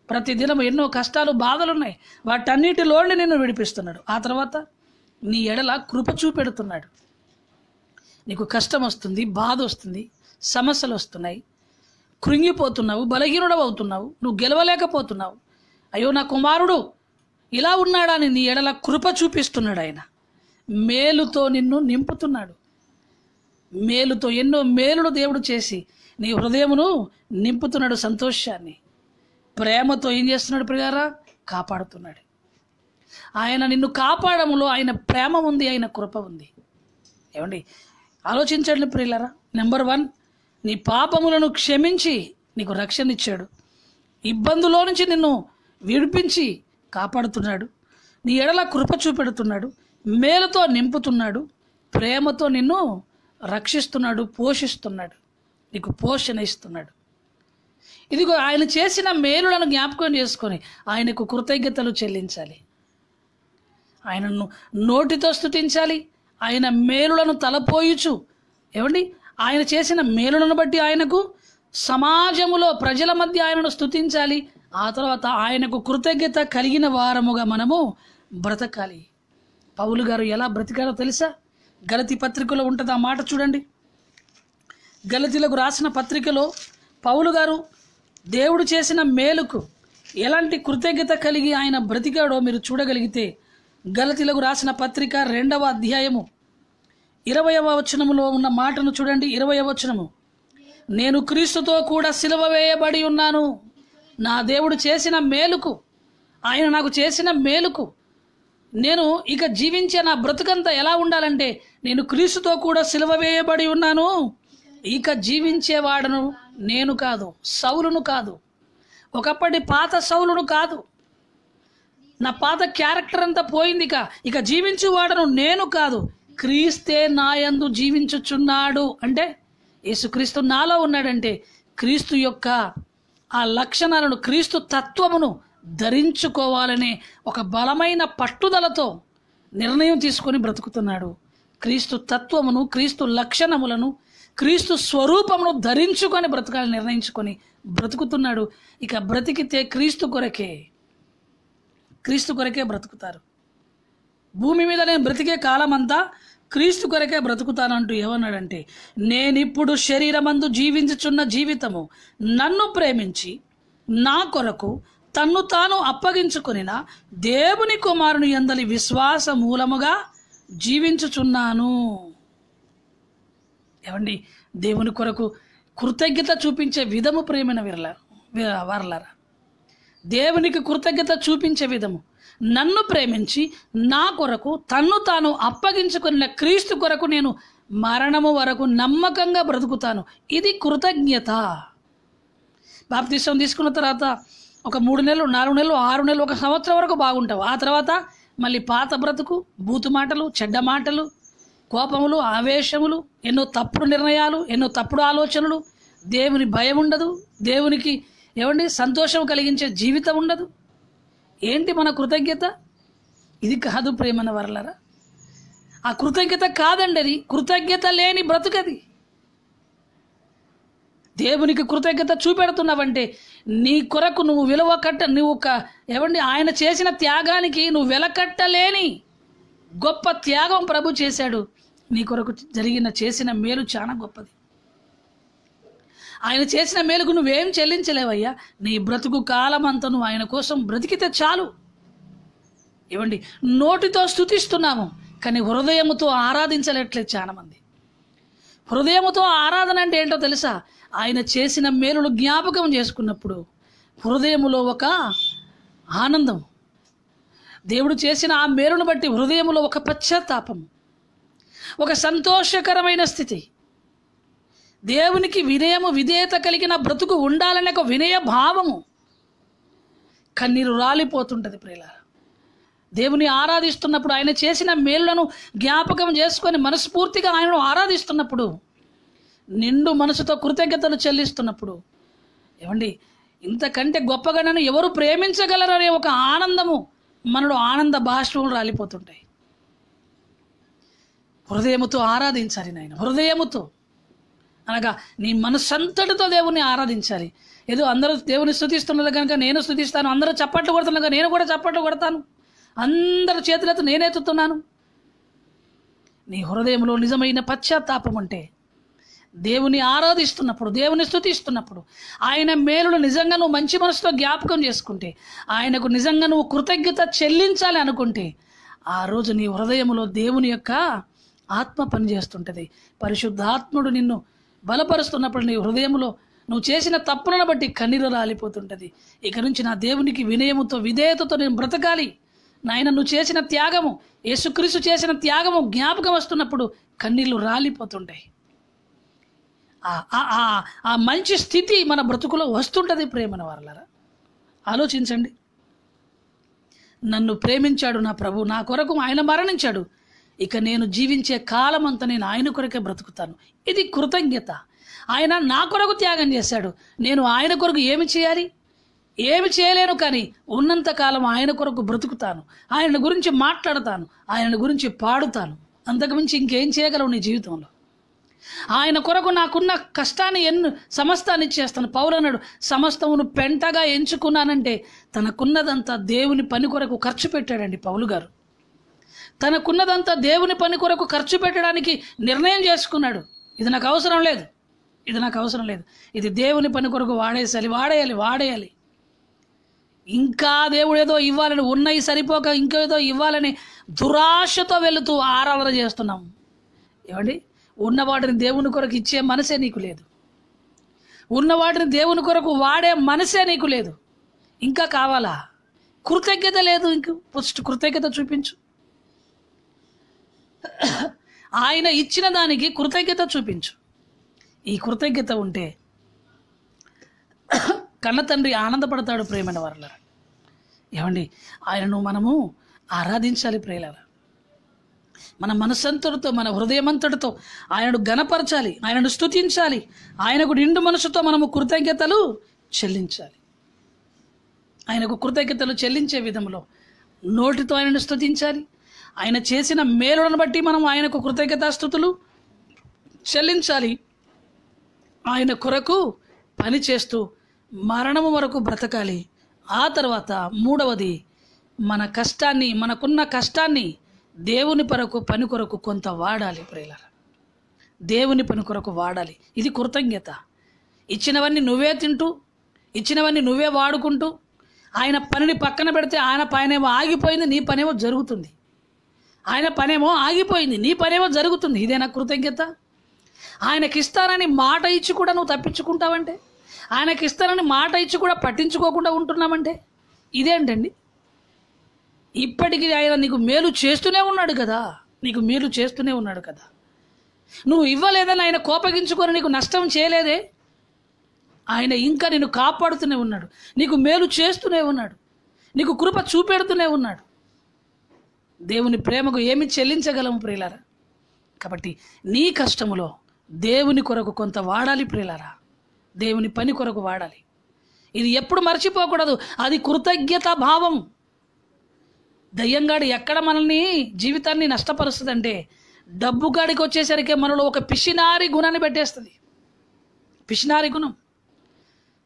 ప్రతిదినం ఎన్నో కష్టాలు బాధలు ఉన్నాయి వాటన్నిటిలోనే నిన్ను విడిపిస్తున్నాడు. ఆ తర్వాత నీ ఎడల కృప చూపెడుతున్నాడు. నీకు కష్టం వస్తుంది బాధ వస్తుంది సమస్యలు వస్తున్నాయి. కృంగిపోతున్నావు బలహీనుడవు అవుతున్నావు. నువ్వు గెలవలేకపోతున్నావు. అయ్యో నా కుమారుడు ఇలా ఉన్నాడని నీ ఎడల కృప చూపిస్తున్నాడు ఆయన. మేలుతో నిన్ను నింపుతున్నాడు. మేలుతో ఎన్నో మేలులు దేవుడు చేసి నీ హృదయమును నింపుతున్నాడు సంతోషాన్ని. ప్రేమతో ఏం చేస్తున్నాడు ప్రియారా? కాపాడుతున్నాడు. ఆయన నిన్ను కాపాడములో ఆయన ప్రేమ ఉంది ఆయన కృప ఉంది. ఏమండి? ఆలోచించండి ప్రియులరా. నెంబర్ వన్ నీ పాపములను క్షమించి నీకు రక్షణ ఇచ్చాడు. ఇబ్బందులో నుంచి నిన్ను విడిపించి కాపాడుతున్నాడు. నీ ఎడల కృప చూపెడుతున్నాడు. మేలుతో నింపుతున్నాడు. ప్రేమతో నిన్ను రక్షిస్తున్నాడు పోషిస్తున్నాడు నీకు పోషణ ఇస్తున్నాడు. ఇదిగో ఆయన చేసిన మేలులను జ్ఞాపకం చేసుకొని ఆయనకు కృతజ్ఞతలు చెల్లించాలి. ఆయనను నోటితో స్థుతించాలి ఆయన మేలులను తలపోయుచు. ఏమండి? ఆయన చేసిన మేలులను బట్టి ఆయనకు సమాజములో ప్రజల మధ్య ఆయనను స్థుతించాలి ఆ తర్వాత ఆయనకు కృతజ్ఞత కలిగిన వారముగా మనము బ్రతకాలి. పౌలు గారు ఎలా బ్రతికారో తెలుసా? గలతి పత్రికలో ఉంటుంది ఆ మాట చూడండి. గలతీలకు రాసిన పత్రికలో పౌలు గారు దేవుడు చేసిన మేలుకు ఎలాంటి కృతజ్ఞత కలిగి ఆయన బ్రతికాడో మీరు చూడగలిగితే గలతీలకు రాసిన పత్రిక రెండవ అధ్యాయము ఇరవయవ వచనములో ఉన్న మాటను చూడండి. ఇరవయవ వచనము. నేను క్రీస్తుతో కూడా సిలువ వేయబడి ఉన్నాను. నా దేవుడు చేసిన మేలుకు ఆయన నాకు చేసిన మేలుకు నేను ఇక జీవించే నా బ్రతుకంతా ఎలా ఉండాలంటే నేను క్రీస్తుతో కూడా సిలువ వేయబడి ఉన్నాను. ఇక జీవించేవాడను నేను కాదు సౌలును కాదు. ఒకప్పటి పాత సౌలును కాదు. నా పాత క్యారెక్టర్ అంతా పోయింది ఇక. ఇక జీవించేవాడను నేను కాదు క్రీస్తే నాయందు జీవించుచున్నాడు. అంటే యేసుక్రీస్తు నాలో ఉన్నాడంటే క్రీస్తు యొక్క ఆ లక్షణాలను క్రీస్తు తత్వమును ధరించుకోవాలనే ఒక బలమైన పట్టుదలతో నిర్ణయం తీసుకొని బ్రతుకుతున్నాడు. క్రీస్తు తత్వమును క్రీస్తు లక్షణములను క్రీస్తు స్వరూపమును ధరించుకొని బ్రతకాలని నిర్ణయించుకొని బ్రతుకుతున్నాడు. ఇక బ్రతికితే క్రీస్తు కొరకే. క్రీస్తు కొరకే బ్రతుకుతారు. భూమి మీద నేను బ్రతికే కాలమంతా క్రీస్తు కొరకే బ్రతుకుతానంటూ ఏమన్నాడంటే నేనిప్పుడు శరీరమందు జీవించుచున్న జీవితము నన్ను ప్రేమించి నా కొరకు తన్ను తాను అప్పగించుకునిన దేవుని కుమారుని ఎందలి విశ్వాస మూలముగా జీవించుచున్నాను. ఏమండి? దేవుని కొరకు కృతజ్ఞత చూపించే విధము ప్రేమైన విరల వారలారా? దేవునికి కృతజ్ఞత చూపించే విధము. నన్ను ప్రేమించి నా కొరకు తన్ను తాను అప్పగించుకున్న క్రీస్తు కొరకు నేను మరణము వరకు నమ్మకంగా బ్రతుకుతాను. ఇది కృతజ్ఞత. బాప్తిష్టం తీసుకున్న తర్వాత ఒక మూడు నెలలు నాలుగు నెలలు ఆరు నెలలు ఒక సంవత్సరం వరకు బాగుంటావు. ఆ తర్వాత మళ్ళీ పాత బ్రతుకు బూతు మాటలు చెడ్డ మాటలు కోపములు ఆవేశములు ఎన్నో తప్పుడు నిర్ణయాలు ఎన్నో తప్పుడు ఆలోచనలు. దేవుని భయం ఉండదు. దేవునికి ఏమండి? సంతోషం కలిగించే జీవితం ఉండదు. ఏంటి మన కృతజ్ఞత? ఇది కాదు ప్రేమన వరలరా. ఆ కృతజ్ఞత కాదండి అది. కృతజ్ఞత లేని బ్రతుకది. దేవునికి కృతజ్ఞత చూపెడుతున్నావంటే నీ కొరకు నువ్వు విలువ కట్ట నువ్వు ఒక ఏమండి ఆయన చేసిన త్యాగానికి నువ్వు వెలకట్టలేని గొప్ప త్యాగం ప్రభు చేశాడు. నీ కొరకు జరిగిన చేసిన మేలు చాలా గొప్పది. ఆయన చేసిన మేలుకు నువ్వేం చెల్లించలేవయ్యా. నీ బ్రతుకు కాలమంతా నువ్వు ఆయన కోసం బ్రతికితే చాలు. ఇవ్వండి నోటితో స్థుతిస్తున్నాము కానీ హృదయముతో ఆరాధించలేట్లేదు చాలామంది. హృదయముతో ఆరాధన అంటే ఏంటో తెలుసా? ఆయన చేసిన మేలును జ్ఞాపకం చేసుకున్నప్పుడు హృదయములో ఒక ఆనందం. దేవుడు చేసిన ఆ మేలును బట్టి హృదయములో ఒక పశ్చాత్తాపం. ఒక సంతోషకరమైన స్థితి. దేవునికి వినయము విధేయత కలిగిన బ్రతుకు ఉండాలనే ఒక వినయ భావము కన్నీరు రాలిపోతుంటుంది ప్రియుల దేవుని ఆరాధిస్తున్నప్పుడు ఆయన చేసిన మేలులను జ్ఞాపకం చేసుకొని మనస్ఫూర్తిగా ఆయనను ఆరాధిస్తున్నప్పుడు నిండు మనసుతో కృతజ్ఞతలు చెల్లిస్తున్నప్పుడు ఏమండి ఇంతకంటే గొప్పగా నన్ను ఎవరు ప్రేమించగలరనే ఒక ఆనందము మనలో ఆనంద భాష్పములు రాలిపోతుంటాయి. హృదయముతో ఆరాధించాలి నాయన హృదయముతో. అనగా నీ మనస్సంతటితో దేవుని ఆరాధించాలి. ఏదో అందరూ దేవుని స్థుతిస్తున్నారు కనుక నేను స్థుతిస్తాను అందరూ చప్పట్లు కొడుతున్నారు కనుక నేను కూడా చప్పట్లు కొడతాను అందరు చేతులతో నేనెత్తుతున్నాను. నీ హృదయంలో నిజమైన పశ్చాత్తాపం అంటే దేవుని ఆరాధిస్తున్నప్పుడు దేవుని స్థుతిస్తున్నప్పుడు ఆయన మేలును నిజంగా నువ్వు మంచి మనసుతో జ్ఞాపకం చేసుకుంటే ఆయనకు నిజంగా నువ్వు కృతజ్ఞత చెల్లించాలి అనుకుంటే ఆ రోజు నీ హృదయంలో దేవుని యొక్క ఆత్మ పనిచేస్తుంటుంది పరిశుద్ధాత్ముడు నిన్ను బలపరుస్తున్నప్పుడు నీ హృదయంలో నువ్వు చేసిన తప్పులను బట్టి కన్నీరు రాలిపోతుంటుంది. ఇక నుంచి నా దేవునికి వినయముతో విధేయతతో నేను బ్రతకాలి. నాయన నువ్వు చేసిన త్యాగము యేసుక్రీస్తు చేసిన త్యాగము జ్ఞాపకం వస్తున్నప్పుడు కన్నీళ్ళు రాలిపోతుంటాయి. ఆ- ఆ- ఆ- మంచి స్థితి మన బ్రతుకులో వస్తుంటుంది ప్రేమన వారలారా. ఆలోచించండి. నన్ను ప్రేమించాడు నా ప్రభు నా కొరకు ఆయన మరణించాడు. ఇక నేను జీవించే కాలం అంతా నేను ఆయన కొరకే బ్రతుకుతాను. ఇది కృతజ్ఞత. ఆయన నా కొరకు త్యాగం చేశాడు. నేను ఆయన కొరకు ఏమి చేయాలి? ఏమి చేయలేను కానీ ఉన్నంత కాలం ఆయన కొరకు బ్రతుకుతాను. ఆయన గురించి మాట్లాడతాను. ఆయన గురించి పాడుతాను. అంతకుమించి ఇంకేం చేయగలవు నీ జీవితంలో? ఆయన కొరకు నాకున్న కష్టాన్ని ఎన్ను సమస్తాన్ని చేస్తాను పౌరనుడు సమస్తమును పెంటగా ఎంచుకున్నానంటే తనకున్నదంతా దేవుని పని కొరకు ఖర్చు పెట్టాడండి పౌలు గారు. తనకున్నదంతా దేవుని పని కొరకు ఖర్చు పెట్టడానికి నిర్ణయం చేసుకున్నాడు. ఇది నాకు అవసరం లేదు. ఇది నాకు అవసరం లేదు. ఇది దేవుని పని కొరకు వాడేసాలి వాడేయాలి వాడేయాలి. ఇంకా దేవుడు ఏదో ఇవ్వాలని ఉన్నవి సరిపోక ఇంకేదో ఇవ్వాలని దురాశతో వెళుతూ ఆరాధన చేస్తున్నాం. ఏమండి? ఉన్న వాటిని దేవుని కొరకు ఇచ్చే మనసే నీకు లేదు. ఉన్న వాటిని దేవుని కొరకు వాడే మనసే నీకు లేదు. ఇంకా కావాలా? కృతజ్ఞత లేదు ఇంక. ఫస్ట్ కృతజ్ఞత చూపించు. ఆయన ఇచ్చిన దానికి కృతజ్ఞత చూపించు. ఈ కృతజ్ఞత ఉంటే కన్న తండ్రి ఆనందపడతాడు ప్రేమైన వారులరా. ఏమండి? ఆయనను మనము ఆరాధించాలి ప్రేలరా. మన మనసంతటితో మన హృదయమంతటితో ఆయనను గనపరచాలి ఆయనను స్తుతించాలి ఆయనకు నిండు మనసుతో మనము కృతజ్ఞతలు చెల్లించాలి. ఆయనకు కృతజ్ఞతలు చెల్లించే విధంలో నోటితో ఆయనను స్థుతించాలి ఆయన చేసిన మేలులను బట్టి మనం ఆయనకు కృతజ్ఞతాస్థుతులు చెల్లించాలి. ఆయన కొరకు పని చేస్తూ మరణము వరకు బ్రతకాలి. ఆ తర్వాత మూడవది మన కష్టాన్ని మనకున్న కష్టాన్ని దేవుని కొరకు పని కొరకు కొంత వాడాలి ప్రియులర. దేవుని పని కొరకు వాడాలి. ఇది కృతజ్ఞత. ఇచ్చినవన్నీ నువ్వే తింటూ ఇచ్చినవన్నీ నువ్వే వాడుకుంటూ ఆయన పనిని పక్కన పెడితే ఆయన పనేమో ఆగిపోయింది నీ పనేమో జరుగుతుంది. ఆయన పనేమో ఆగిపోయింది నీ పనేమో జరుగుతుంది. ఇదేనా కృతజ్ఞత? ఆయనకి ఇస్తారని మాట ఇచ్చి కూడా నువ్వు తప్పించుకుంటావంటే? ఆయనకి ఇస్తారని మాట ఇచ్చి కూడా పట్టించుకోకుండా ఉంటున్నామంటే ఇదేంటండి ఇప్పటికీ ఆయన నీకు మేలు చేస్తూనే ఉన్నాడు కదా. నీకు మేలు చేస్తూనే ఉన్నాడు కదా. నువ్వు ఇవ్వలేదని ఆయన కోపగించుకొని నీకు నష్టం చేయలేదే? ఆయన ఇంకా నిన్ను కాపాడుతూనే ఉన్నాడు. నీకు మేలు చేస్తూనే ఉన్నాడు. నీకు కృప చూపెడుతూనే ఉన్నాడు. దేవుని ప్రేమకు ఏమి చెల్లించగలము ప్రియులారా? కాబట్టి నీ కష్టములో దేవుని కొరకు కొంత వాడాలి ప్రియులారా? దేవుని పని కొరకు వాడాలి. ఇది ఎప్పుడు మర్చిపోకూడదు. అది కృతజ్ఞత భావం. దయ్యంగాడు ఎక్కడ మనల్ని జీవితాన్ని నష్టపరుస్తుందంటే డబ్బు కాడికి వచ్చేసరికి మనలో ఒక పిషినారి గుణాన్ని పెట్టేస్తుంది. పిషినారి గుణం.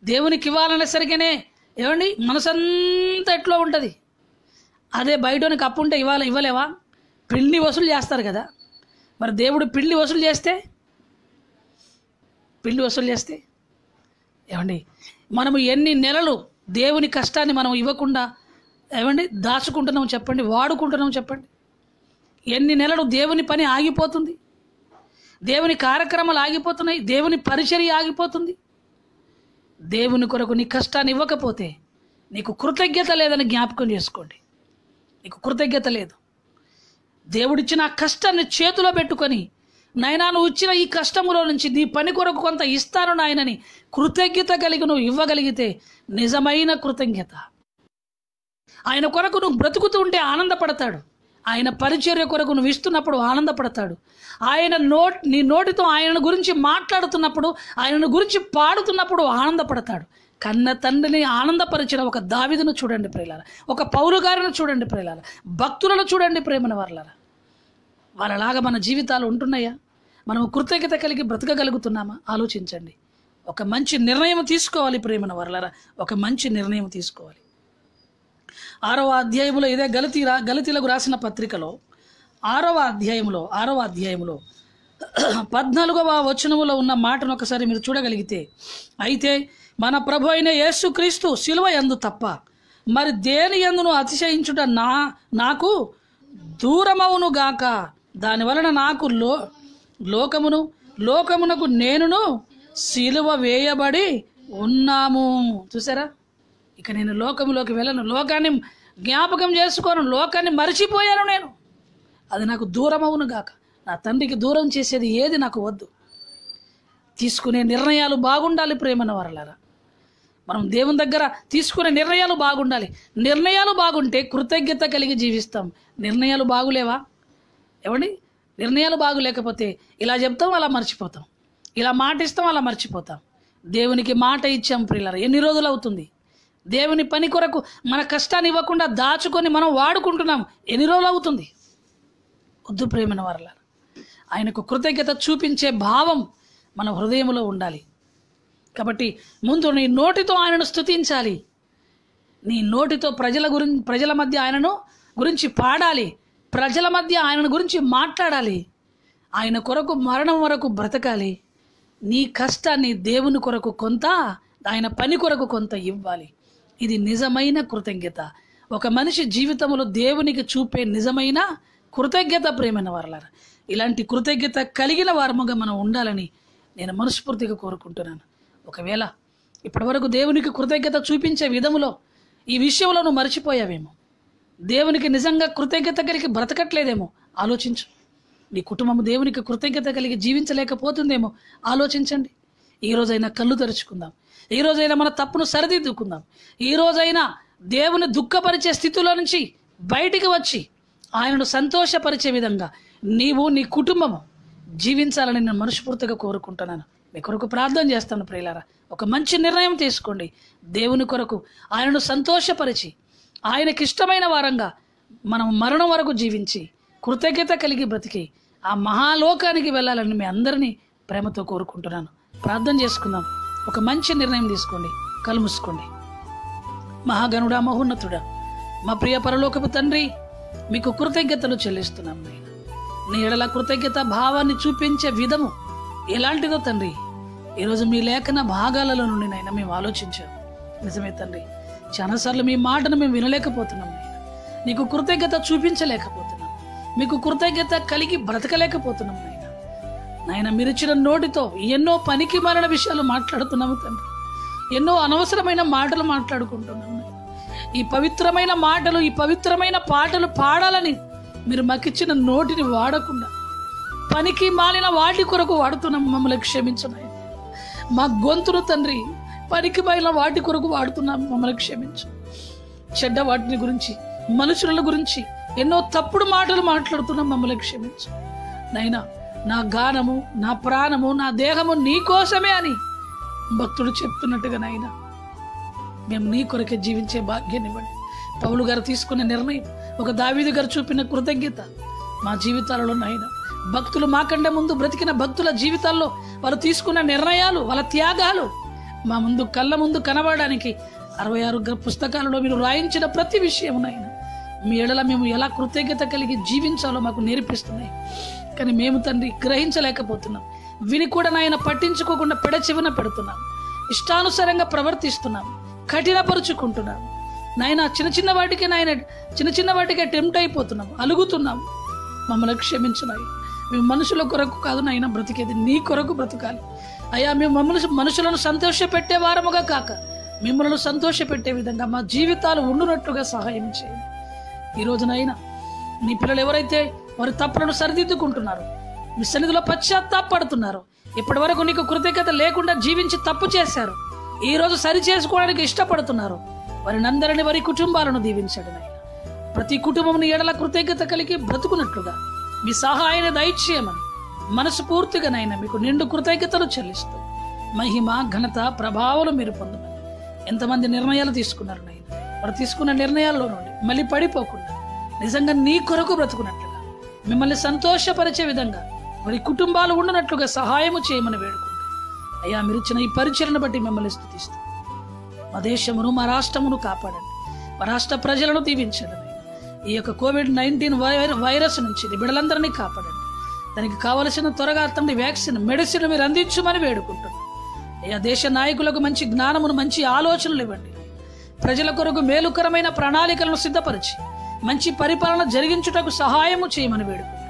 దేవునికి ఇవ్వాలనేసరికనే ఏమండి? మనసంతా ఎట్లో ఉంటుంది. అదే బయటనికి అప్పు ఉంటే ఇవ్వాలి ఇవ్వలేవా? పిల్లి వసూలు చేస్తారు కదా. మరి దేవుడు పిల్లి వసూలు చేస్తే? పిల్లి వసూలు చేస్తే? ఏమండి? మనము ఎన్ని నెలలు దేవుని కష్టాన్ని మనం ఇవ్వకుండా ఏమండి? దాచుకుంటున్నాం చెప్పండి వాడుకుంటున్నాం చెప్పండి. ఎన్ని నెలలు దేవుని పని ఆగిపోతుంది? దేవుని కార్యక్రమాలు ఆగిపోతున్నాయి దేవుని పరిచర్య ఆగిపోతుంది. దేవుని కొరకు నీ కష్టాన్ని ఇవ్వకపోతే నీకు కృతజ్ఞత లేదని జ్ఞాపకం చేసుకోండి. నీకు కృతజ్ఞత లేదు. దేవుడిచ్చిన ఆ కష్టాన్ని చేతిలో పెట్టుకొని నాయనా నువ్వు ఇచ్చిన ఈ కష్టములో నుంచి నీ పని కొరకు కొంత ఇస్తాను నాయనని కృతజ్ఞత కలిగి నువ్వు ఇవ్వగలిగితే నిజమైన కృతజ్ఞత. ఆయన కొరకు నువ్వు బ్రతుకుతూ ఉంటే ఆనందపడతాడు. ఆయన పరిచర్య కొరకు నువ్వు ఇస్తున్నప్పుడు ఆనందపడతాడు. ఆయన నోట్ నీ నోటితో ఆయన గురించి మాట్లాడుతున్నప్పుడు ఆయనను గురించి పాడుతున్నప్పుడు ఆనందపడతాడు. కన్న తండ్రిని ఆనందపరిచిన ఒక దావిదును చూడండి ప్రేలాల ఒక పౌరు గారిని చూడండి ప్రేలాల భక్తులను చూడండి ప్రేమన వర్లారా. వాళ్ళలాగా మన జీవితాలు ఉంటున్నాయా? మనం కృతజ్ఞత కలిగి బ్రతకగలుగుతున్నామా? ఆలోచించండి. ఒక మంచి నిర్ణయం తీసుకోవాలి ప్రేమన వర్లారా. ఒక మంచి నిర్ణయం తీసుకోవాలి. ఆరవ అధ్యాయంలో ఇదే గలతీ రా గలతీలకు రాసిన పత్రికలో ఆరవ అధ్యాయంలో ఆరవ అధ్యాయంలో పద్నాలుగవ వచనములో ఉన్న మాటను ఒకసారి మీరు చూడగలిగితే అయితే మన ప్రభు అయిన యేసుక్రీస్తు శిలువ ఎందు తప్ప మరి దేని ఎందును అతిశయించుట నా నాకు దూరమవును గాక? దాని వలన నాకు లో లోకమును లోకమునకు నేనును శిలువ వేయబడి ఉన్నాము. చూసారా? ఇక నేను లోకంలోకి వెళ్ళను. లోకాన్ని జ్ఞాపకం చేసుకోను. లోకాన్ని మర్చిపోయాను నేను. అది నాకు దూరం అవును గాక. నా తండ్రికి దూరం చేసేది ఏది నాకు వద్దు. తీసుకునే నిర్ణయాలు బాగుండాలి ప్రేమన వరలారా. మనం దేవుని దగ్గర తీసుకునే నిర్ణయాలు బాగుండాలి. నిర్ణయాలు బాగుంటే కృతజ్ఞత కలిగి జీవిస్తాం. నిర్ణయాలు బాగులేవా? ఏమండి? నిర్ణయాలు బాగులేకపోతే ఇలా చెప్తాం అలా మర్చిపోతాం. ఇలా మాట ఇస్తాం అలా మర్చిపోతాం. దేవునికి మాట ఇచ్చాం ప్రిల్లరా ఎన్ని రోజులు అవుతుంది? దేవుని పని కొరకు మన కష్టాన్ని ఇవ్వకుండా దాచుకొని మనం వాడుకుంటున్నాం ఎన్ని రోజులు అవుతుంది? వద్దు ప్రేమన వరల ఆయనకు కృతజ్ఞత చూపించే భావం మన హృదయంలో ఉండాలి. కాబట్టి ముందు నీ నోటితో ఆయనను స్తుతించాలి. నీ నోటితో ప్రజల గురించి ప్రజల మధ్య ఆయనను గురించి పాడాలి. ప్రజల మధ్య ఆయనను గురించి మాట్లాడాలి. ఆయన కొరకు మరణం వరకు బ్రతకాలి. నీ కష్టాన్ని దేవుని కొరకు కొంత ఆయన పని కొరకు కొంత ఇవ్వాలి. ఇది నిజమైన కృతజ్ఞత. ఒక మనిషి జీవితంలో దేవునికి చూపే నిజమైన కృతజ్ఞత ప్రేమైన వారలారా. ఇలాంటి కృతజ్ఞత కలిగిన వారముగా మనం ఉండాలని నేను మనస్ఫూర్తిగా కోరుకుంటున్నాను. ఒకవేళ ఇప్పటివరకు దేవునికి కృతజ్ఞత చూపించే విధములో ఈ విషయంలో నువ్వు మర్చిపోయావేమో. దేవునికి నిజంగా కృతజ్ఞత కలిగి బ్రతకట్లేదేమో. ఆలోచించు. నీ కుటుంబం దేవునికి కృతజ్ఞత కలిగి జీవించలేకపోతుందేమో. ఆలోచించండి. ఈ రోజైనా కళ్ళు తెరుచుకుందాం. ఈ రోజైనా మన తప్పును సరిదిద్దుకుందాం. ఈ రోజైనా దేవుని దుఃఖపరిచే స్థితిలో నుంచి బయటికి వచ్చి ఆయనను సంతోషపరిచే విధంగా నీవు నీ కుటుంబము జీవించాలని నేను మనస్ఫూర్తిగా కోరుకుంటున్నాను. మీ కొరకు ప్రార్థన చేస్తాను ప్రియులారా. ఒక మంచి నిర్ణయం తీసుకోండి. దేవుని కొరకు ఆయనను సంతోషపరిచి ఆయనకి ఇష్టమైన వారంగా మనం మరణం వరకు జీవించి కృతజ్ఞత కలిగి బ్రతికి ఆ మహాలోకానికి వెళ్ళాలని మీ అందరినీ ప్రేమతో కోరుకుంటున్నాను. ప్రార్థన చేసుకుందాం. ఒక మంచి నిర్ణయం తీసుకోండి. కలుముసుకోండి మహాగనుడా మహాగణుడా మహోన్నతుడా మా ప్రియ పరలోకపు తండ్రి మీకు కృతజ్ఞతలు చెల్లిస్తున్నాం నేను నీ ఎడల కృతజ్ఞత భావాన్ని చూపించే విధము ఎలాంటిదో తండ్రి ఈరోజు మీ లేఖన భాగాలలో నుండి నైనా మేము ఆలోచించాము నిజమే తండ్రి చాలాసార్లు మీ మాటను మేము వినలేకపోతున్నాం నీకు కృతజ్ఞత చూపించలేకపోతున్నాం. మీకు కృతజ్ఞత కలిగి బ్రతకలేకపోతున్నాం నాయన మిరిచిన నోటితో ఎన్నో పనికి మారిన విషయాలు మాట్లాడుతున్నాము తండ్రి. ఎన్నో అనవసరమైన మాటలు మాట్లాడుకుంటున్నాము. ఈ పవిత్రమైన మాటలు ఈ పవిత్రమైన పాటలు పాడాలని మీరు మాకిచ్చిన నోటిని వాడకుండా పనికి మాలిన వాటి కొరకు వాడుతున్నాం మమ్మల్ని క్షమించు మా గొంతును తండ్రి పనికి మాలిన వాటి కొరకు వాడుతున్నాం మమ్మల్ని క్షమించు. చెడ్డ వాటిని గురించి మనుషుల గురించి ఎన్నో తప్పుడు మాటలు మాట్లాడుతున్నాం మమ్మల్ని క్షమించు. నైనా నా గానము నా ప్రాణము నా దేహము నీ కోసమే అని భక్తుడు చెప్తున్నట్టుగా నాయన. మేము నీ కొరకే జీవించే భాగ్యాన్ని ఇవ్వండి. పౌలు గారు తీసుకున్న నిర్ణయం ఒక దావీదు గారు చూపిన కృతజ్ఞత మా జీవితాలలో నాయన. భక్తులు మాకంటే ముందు బ్రతికిన భక్తుల జీవితాల్లో వారు తీసుకున్న నిర్ణయాలు వాళ్ళ త్యాగాలు మా ముందు కళ్ళ ముందు కనబడడానికి అరవై ఆరు పుస్తకాలలో మీరు రాయించిన ప్రతి విషయం నాయన. మీ ఎడల మేము ఎలా కృతజ్ఞత కలిగి జీవించాలో మాకు నేర్పిస్తున్నాయి. కానీ మేము తండ్రి గ్రహించలేకపోతున్నాం. విని కూడా నాయన పట్టించుకోకుండా పెడచెవిన పెడుతున్నాం. ఇష్టానుసారంగా ప్రవర్తిస్తున్నాం. కఠినపరుచుకుంటున్నాం. నాయన చిన్న చిన్న వాటికి నాయన చిన్న చిన్న వాటికే టెంప్ట్ అయిపోతున్నాం. అలుగుతున్నాం. మమ్మల్ని క్షమించున్నాయి మేము మనుషుల కొరకు కాదు నాయన బ్రతికేది. నీ కొరకు బ్రతకాలి. అయ్యా మేము మమ్మల్ని మనుషులను సంతోషపెట్టే వారముగా కాక మిమ్మల్ని సంతోషపెట్టే విధంగా మా జీవితాలు ఉండునట్టుగా సహాయం చేయండి. ఈ రోజునైనా నీ పిల్లలు ఎవరైతే వారి తప్పులను సరిదిద్దుకుంటున్నారు. మీ సన్నిధిలో పశ్చాత్తాపడుతున్నారు. ఇప్పటి వరకు నీకు కృతజ్ఞత లేకుండా జీవించి తప్పు చేశారు. ఈ రోజు సరి చేసుకోవడానికి ఇష్టపడుతున్నారు. వారి నందరిని వారి కుటుంబాలను దీవించడం ప్రతి కుటుంబం ఎడల కృతజ్ఞత కలిగి బ్రతుకున్నట్లుగా మీ సహాయాన్ని దయచేయమని మనసు మీకు నిండు కృతజ్ఞతలు చెల్లిస్తూ మహిమ ఘనత ప్రభావాలు మీరు పొందమని ఎంతమంది నిర్ణయాలు తీసుకున్నారు నాయన. వారు తీసుకున్న నిర్ణయాల్లో నుండి మళ్ళీ పడిపోకుండా నిజంగా నీ కొరకు బ్రతుకున్నట్లుగా మిమ్మల్ని సంతోషపరిచే విధంగా వారి కుటుంబాలు ఉండనట్లుగా సహాయము చేయమని వేడుకుంటూ. అయ్యా మీరు ఇచ్చిన ఈ పరిచయను బట్టి మిమ్మల్ని స్థుతిస్తూ. మా దేశమును మా రాష్ట్రమును కాపాడండి. మా రాష్ట్ర ప్రజలను దీవించండి. ఈ యొక్క కోవిడ్ నైన్టీన్ వైరస్ నుంచి నీ బిడ్డలందరినీ కాపాడండి. దానికి కావలసిన త్వరగా అతన్ని వ్యాక్సిన్ మెడిసిన్ మీరు అందించమని వేడుకుంటున్నాం. అయ్యా దేశ నాయకులకు మంచి జ్ఞానమును మంచి ఆలోచనలు ఇవ్వండి. ప్రజల కొరకు మేలుకరమైన ప్రణాళికలను సిద్ధపరిచి మంచి పరిపాలన జరిగించుటకు సహాయము చేయమని వేడుకుంటున్నాను.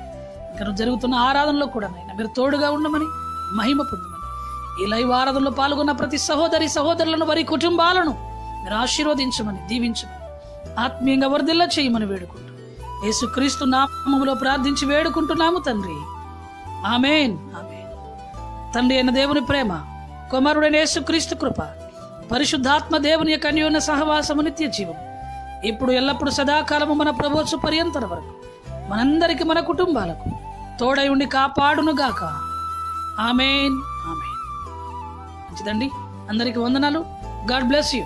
ఇక్కడ జరుగుతున్న ఆరాధనలో కూడా నాయన మీరు తోడుగా ఉండమని మహిమ పొందమని ఈ లైవ్ ఆరాధనలో పాల్గొన్న ప్రతి సహోదరి సహోదరులను వారి కుటుంబాలను మీరు ఆశీర్వదించమని దీవించమని ఆత్మీయంగా వర్ధిల్ల చేయమని వేడుకుంటూ యేసుక్రీస్తు నామములో ప్రార్థించి వేడుకుంటున్నాము తండ్రి. ఆమెన్. ఆమెన్. తండ్రి అయిన దేవుని ప్రేమ కుమారుడైన యేసుక్రీస్తు కృప పరిశుద్ధాత్మ దేవుని యొక్క అన్యోన్య సహవాసము నిత్య జీవము. ఇప్పుడు ఎల్లప్పుడూ సదాకాలము మన ప్రభుత్వ పర్యంతర వరకు మనందరికీ మన కుటుంబాలకు తోడై ఉండి కాపాడునుగాక. Amen amen. మంచిదండి? అందరికీ వందనాలు. God bless you.